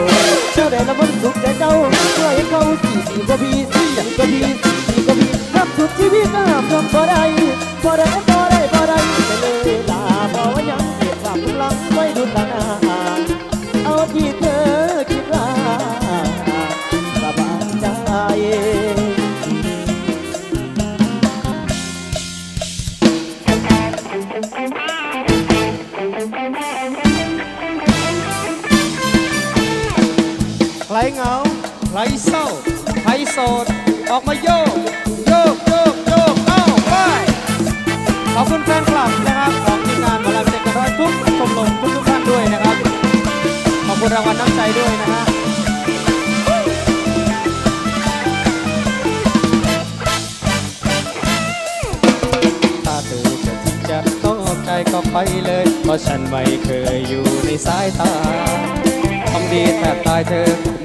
เจ้าใดละมันสุขใจเจ้าช่วยเขาสี่สี่ก็พี่สี่อย่างก็พี่สี่ก็พี่รักสุดชีวิตน้ำนมบ่ได้บ่ได้บ่ได้บ่ได้ไปเลยลาเพราะว่ายังเก็บความลังไว้ดูตานาเอาที่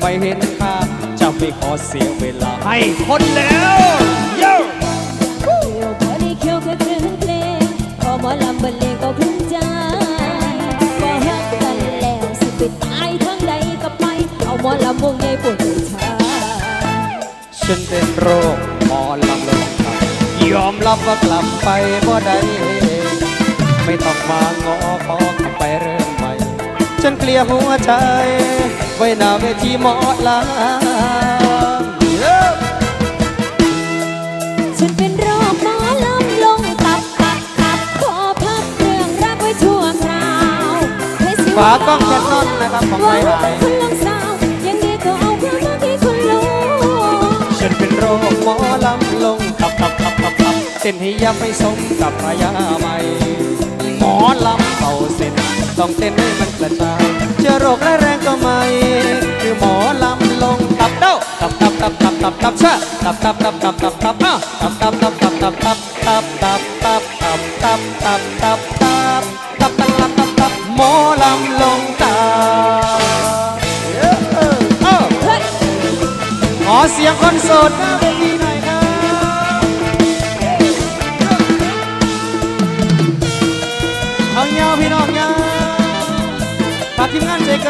ไม่เห็นค่าจะไม่ขอเสียเวลา ให้คนแล้วโยเขียวพอได้เขียวแค่ครึ่งเพลงพอหมอลำบรรเลงก็ครึ่งใจก็ฮักกันแล้วสิไปตายทางใดก็ไป เอาหมอลำวงใหญ่ปวดใจชาฉันเป็นโรคหมอลำลงทางยอมรับว่ากลับไปบ่ได้ไม่ต้องมางอขอกลับไปเริ่มใหม่ ฉันเคลียร์หัวใจ ไว้หน้าเวทีหมอลำฉันเป็นโรคหมอลำลงตับตับตับขอพักเรื่องรักไว้ชั่วคราวให้สิฝากล้องแคนนอนนะครับของว่าไทยไทยคุณลังสาวยังดีก็เอาความรักที่คุณรู้ฉันเป็นโรคหมอลำลงตับตับตับตับตับเส้นให้ยับไม่สมกับพยาใหม่หมอลำเป่าเส้นต้องเต้นให้มันกระจาย เจอโรคร้ายแรงก็ไม่ คือหมอลำลงตับเด้าตับตับตับตับตับตับชะตับตับตับตับตับตับอ้าวตับตับตับตับตับตับตับตับตับตับตับตับตับตับตับตับตับตับตับหมอลำลงตับเอ้อเอ้อเอ้อขอเสียงคนโสด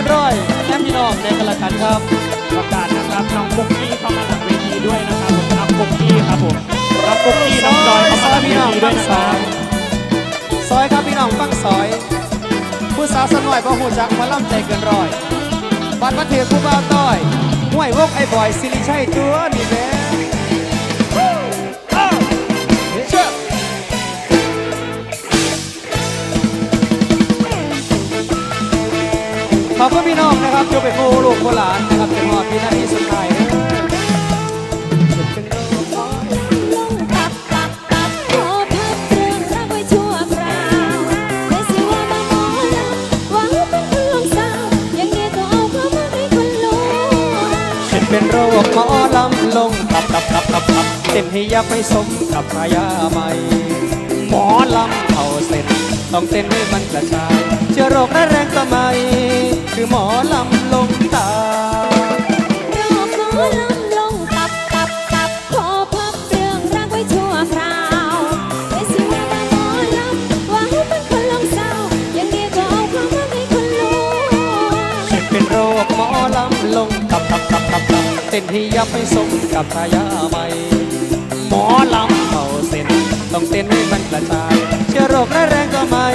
กทีมงานใจกันร้อยแอมพี่น้องใจกันละกันครับประกาศนะครับน้องปุ๊กกี้เข้ามาหลังเวทีด้วยนะครับผมน้องปุ๊กกี้ครับผมน้องปุ๊กกี้น้องจอยเข้ามาหลังเวทีด้วยนะครับซอยครับพี่น้องฟังซอย ผู้สาวสน่อยบ่หูจักมาล่ำใจเกินร้อยบัดมาเถือผู้บ่าวต้อยห่วยวกไอ้บอยสิริชัยตัวนี่แหละ ครับจะไปโมลูกโหลานนะครับเป็นหอดที่ท่านนี้สุดท้ายเป็นโรคหมอลำลงตับตับตับตับเต้นให้ยับไม่สมกับพายาใหม่หมอลำ ต้องเต้นให้มันกระจายเชื้อโรคร้ายแรงก็ไมคือหมอลำลงตาโรคหมอลำลงตับตับตับขอพักเรื่องรักไว้ชั่วคราวแต่สิว่าหมอลำว่าให้เป็นคนลงเศร้าอย่างนี้ก็เอาความรักให้คนรู้ฉันเป็นโรคหมอลำลงตับตับตับตับตับเต้นให้ยับไม่สมกับทายาใหม่หมอลำ ต้องเต้นให้มันกระจายเชื้อโรคร้ายแรงก็ไม่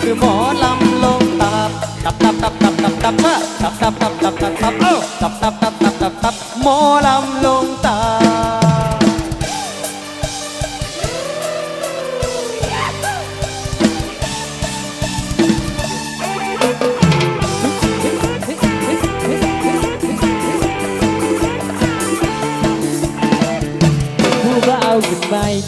คือหมอลำลงตับตับตับตับตับตับตับตับตับตับตับตับตับตับตับตับตับตับตับหมอลำลงตา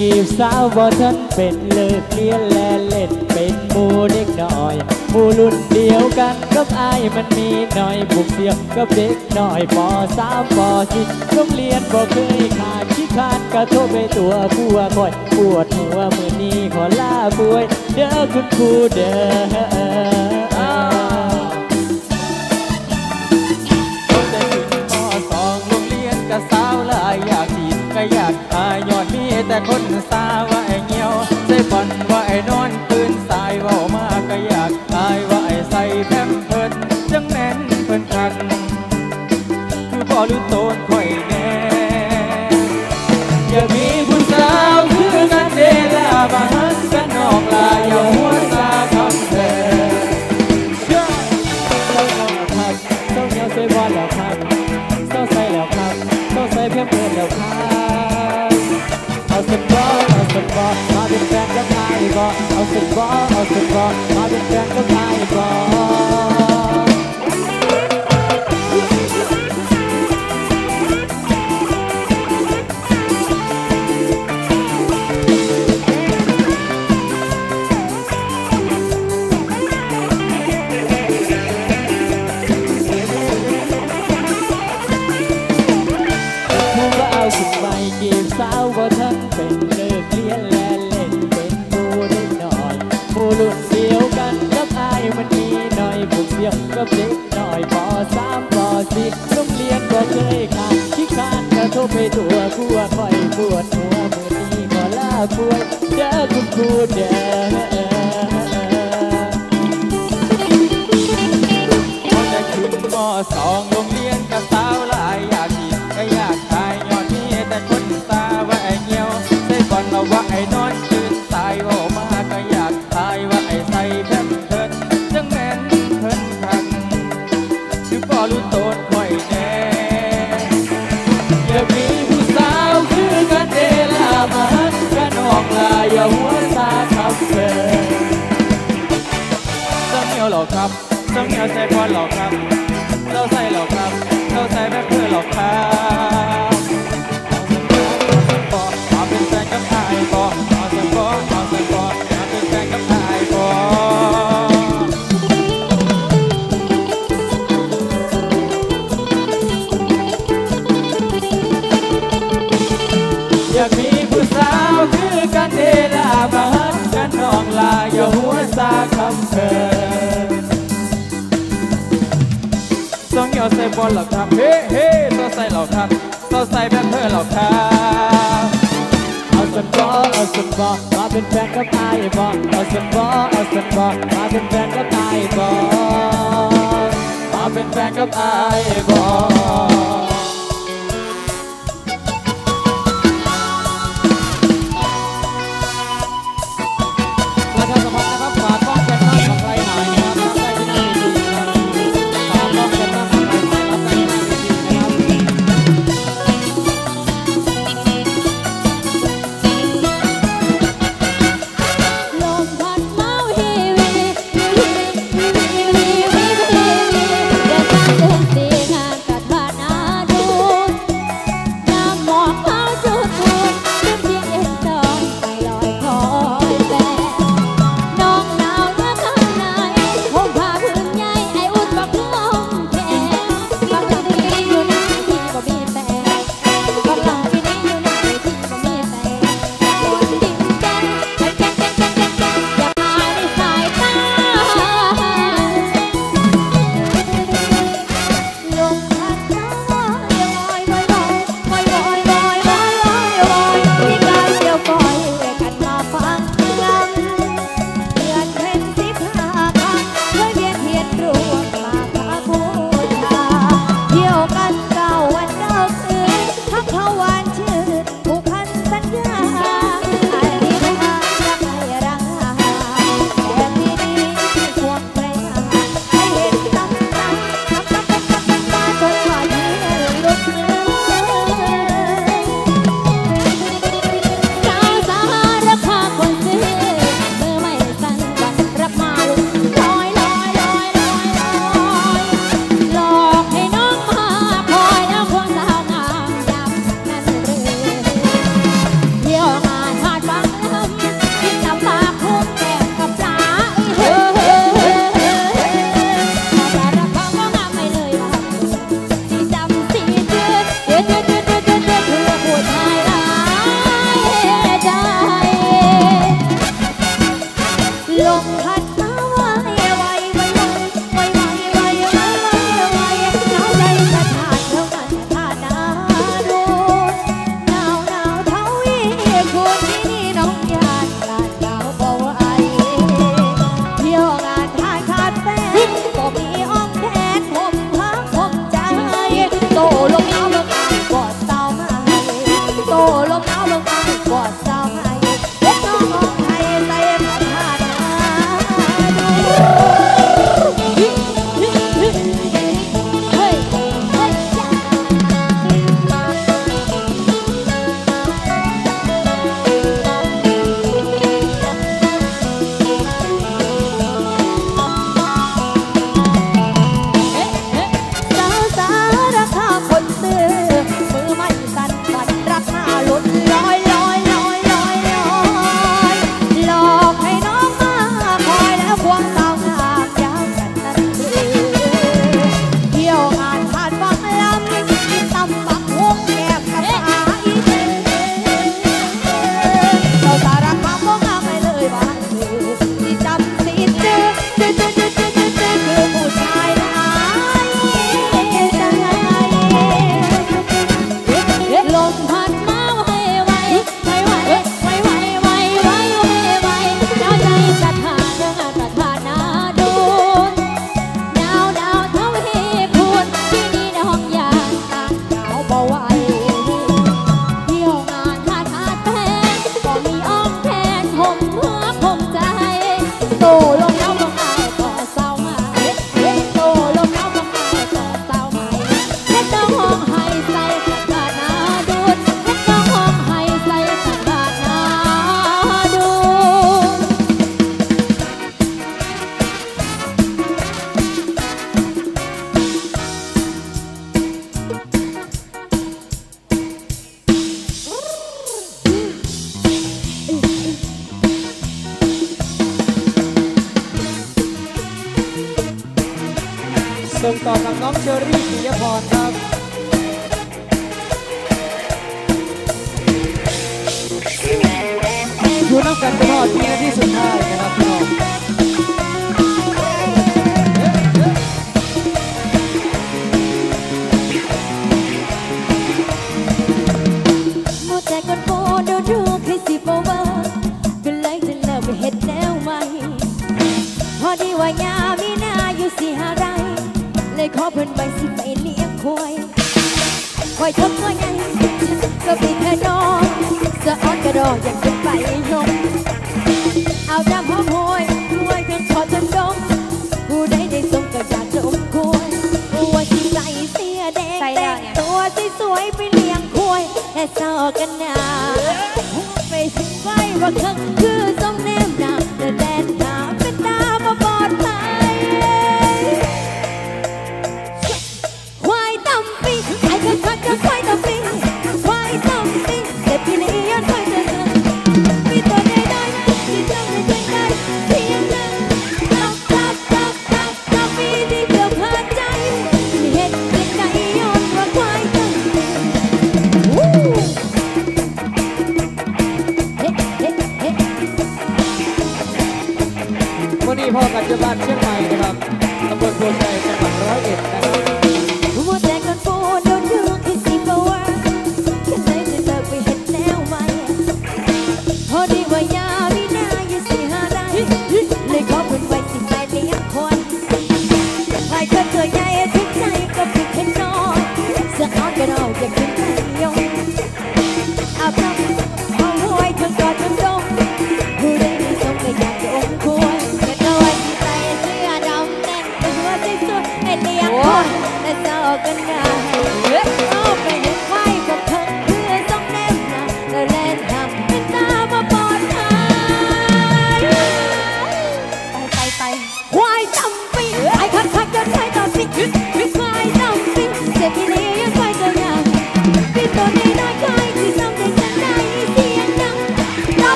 กีบสาวบ่ทันเป็นเลิกเลียนแลเล่นเป็นมูเด็กหน้อยมูรุ่นเดียวกันกับอายมันมีหน่อยบุกเดียวกับเด็กหน้อยปอสามปอสี่โรงเรียนบ่เคยขาดขี้ขาดกระโทษไปตัวผู้ว่าคอยปวดหัวมือนี้ขอลาป่วย เด้อคุณครูเด้อ นข่อยแน่อยามีผู้สาวคือกันเดลามาหักกันนอกลาอย่าหัวซาคำแท้เจ้าครับเจ้าเหนียวใส่บอลแล้วครับเจ้าใส่แล้วครับเจ้าใส่เพียงเปิดแล้วครับเอาสบอเอาสบอมาเป็นแฟนกับไอ้บอเอาสบอเอาสบอมาเป็นแฟนกับไอ้ kue jagung kuda Mana ในความหลอกครับ บอลเหรอครับเฮ้เฮ้เจ้าใส่เหรอครับเจ้าใส่แบบเธอเหรอครับเอาสันบอเอาสันบอมาเป็นแฟนกับไอ้บอเอาสันบอเอาสันบอมาเป็นแฟนกับไอ้บอมาเป็นแฟนกับไอ้บอ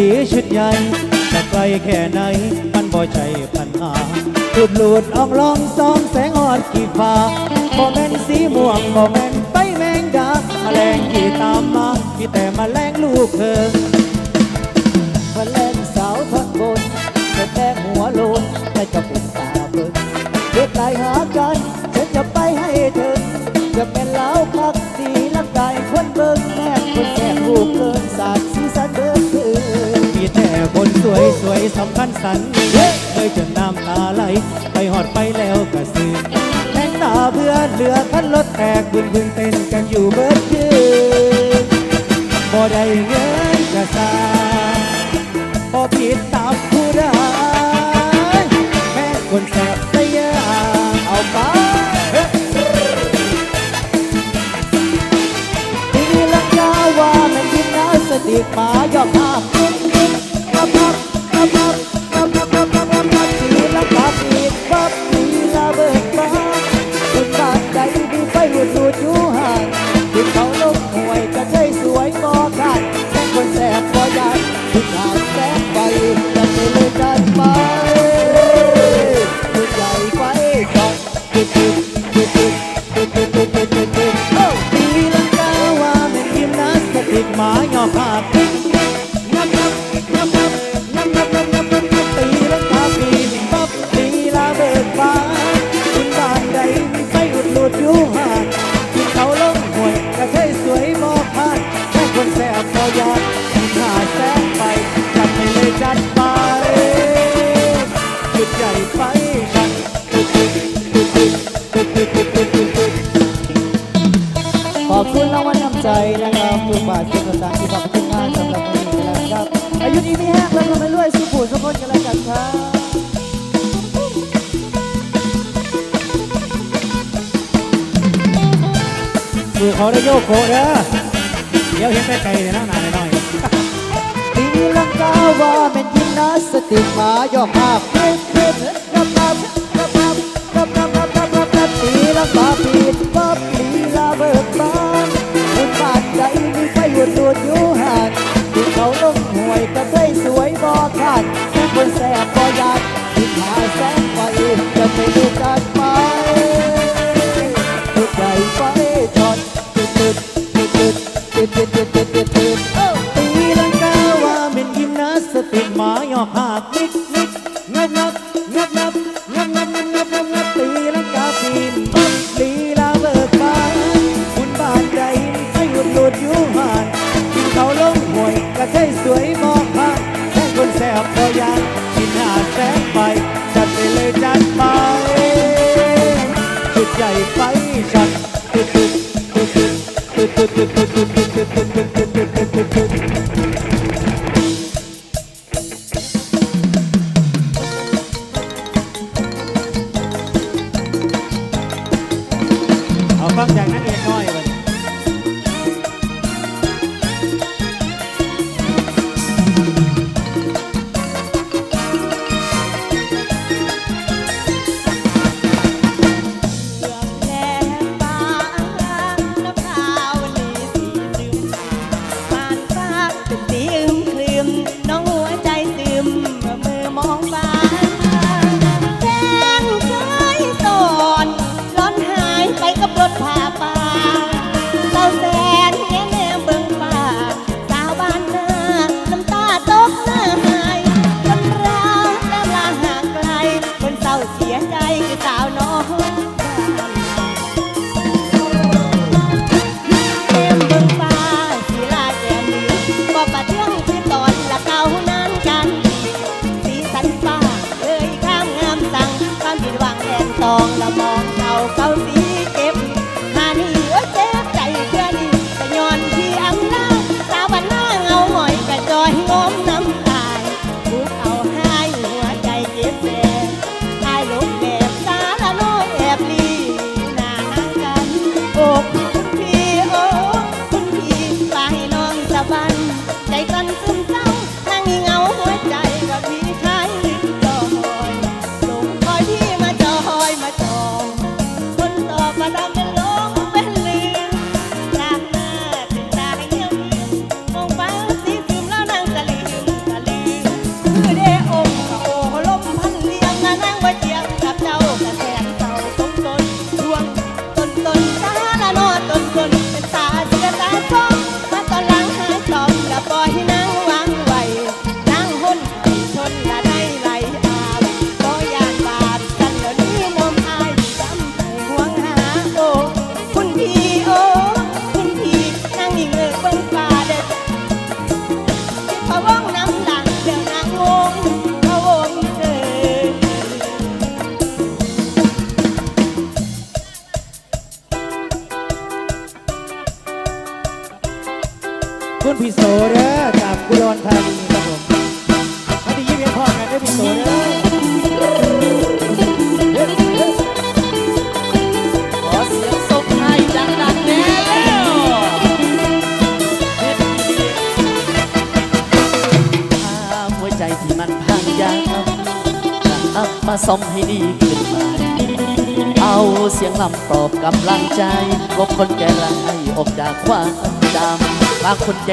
สีชุดใหญ่จะไกลแค่ไหนมันบ่ใช่ปัญหาหลุดหลุดออกลองซองแสงออดกีฟ้าผมเม่นสีม่วงบ่เม่นไปแมงดาแมลงกี่ตามมาพี่แต่มาแรงลูกเธอแมลงสาวทอดบนแต่แทงหัวโลนแต่จะเป็นตาเบิกเด็กไหลหากันฉันจะไปให้เธอจะเป็น แท้คนสวยสวยสำคัญสันเฮ้ยจนน้ำตาไหล ไปหอดไปแล้วกระสือแม่ตาเบื่อเหลือคันรถแตกบุญพึ่งเต้นกันอยู่เบิดยืนบ่ได้เงินกระซา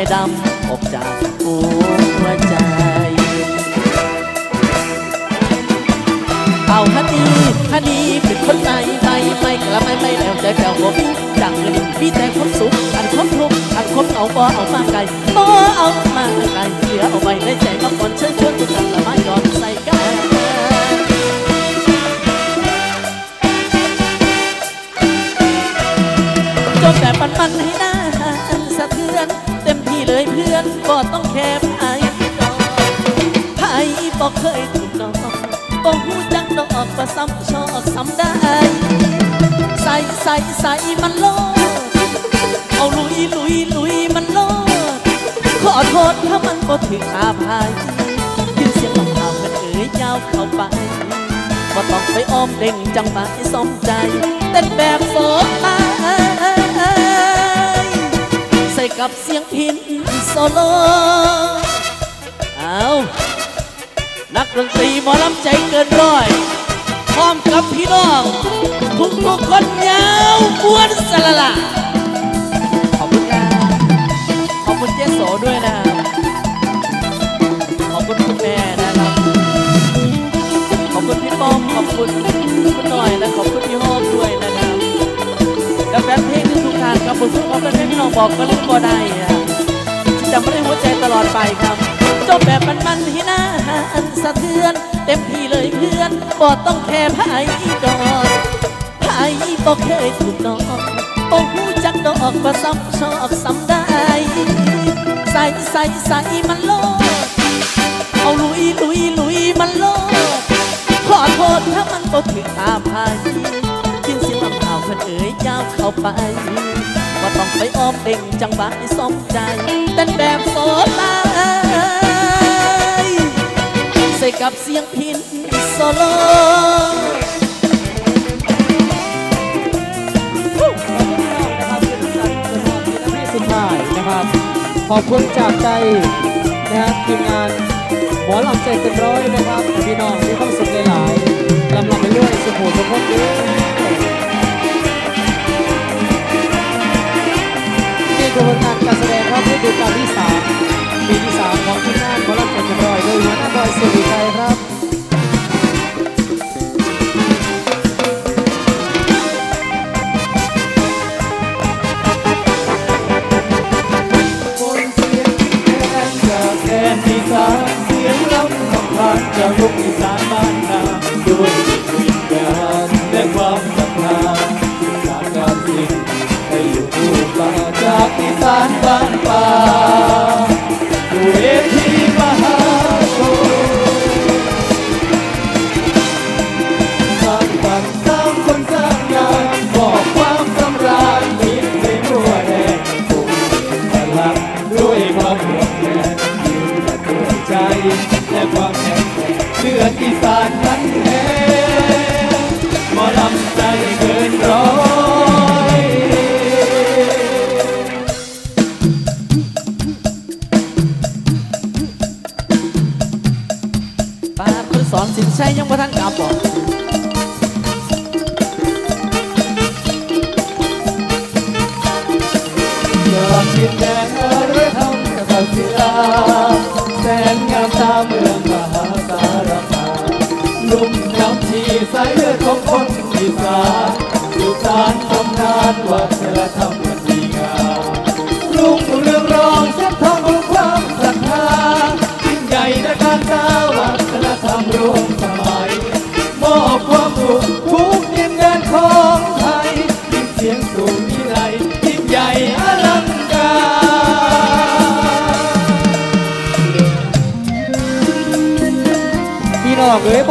ำ กๆท่านครับผมทุกคนเป็นเพลงที่น้องบอกก็ลืมบ่ได้อะที่จำไม่ได้หัวใจตลอดไปครับจบแบบมันๆที่หน้าหันสะเทือน เต็มที่เลยเพื่อนบ่ต้องแค่ไพ่ดอกไพ่บ่เคยถูกดอกบ่หูจักดอกว่าซ้ำชอบซ้ำได้ใส่ใส่ใส่มันโลดเอาลุยลุยลุยมันโลดขอโทษถ้ามันก็ถึงอาภัยยินเสียงลำพาเพื่อนเอ๋ยยาวเข้าไป ก็ต้องไปอ้อมเด้งจังหวะให้สมใจเต้นแบบโซลาใส่กับเสียงพินโซโลสุดท้ายนะครับ ขอบคุณจากใจนะครับทีมงานหมอลำใจเต็มร้อยนะครับ พี่น้องมีความสุขหลายๆลำลำไปเรื่อยสุขหูสุขคนด้อนี่ คือผลงานการแสดงครับฤดูกาลที่3ปีที่3ของที่น่านหมอลำใจเป็นรอยโดยหัวหน้าบอยสิริชัยครับ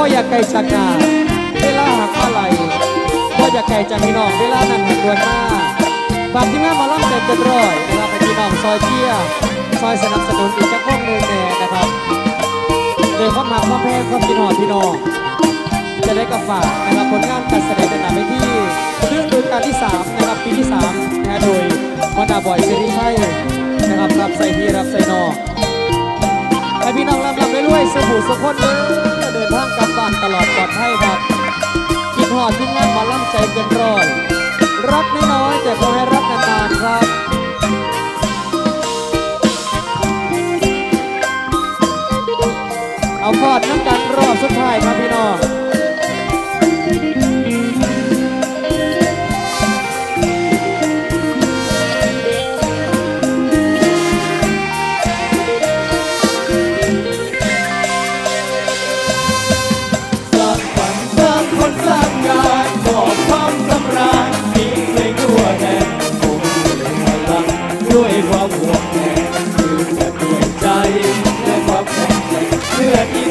อยพ่ออยากไกลจากงานเวลาหักอะไรพ่ออยากไกลจากพี่น้องเวลานั้นหักดวนมาฝากที่แม่มาล่ำใจเกินร้อยนะครับให้พี่น้องซอยเชียซอยสนับสนุนอีกจักข้องหนึ่งแน่นะครับโดยความหักความแพงความคิดหอดพี่น้องจะได้กับฝากนะครับผลงานการแสดงต่างๆไปที่เรื่องดูการที่สามนะครับปีที่สามนะฮะโดยมอนดาบอยเซรีชัยนะครับรับใส่พี่รับใส่นอกให้พี่น้องลำลำไปด้วยสบู่สุขคนเด้อเดินทางกลับบ้านานตลอดปลอดภัยครับคิดหอดที่งานมาล่ำใจเกินร้อย รักน้อยแต่ขอให้รักนานครับเอาฟอดน้ำกันรอบสุดท้ายครับพี่น้อง Good.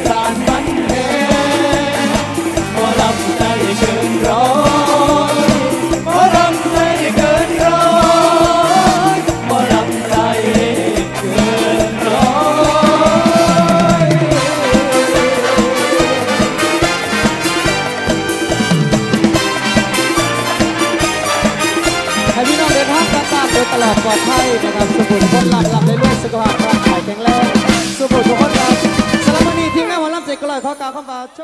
好，大家好，我是主持人李佳琦。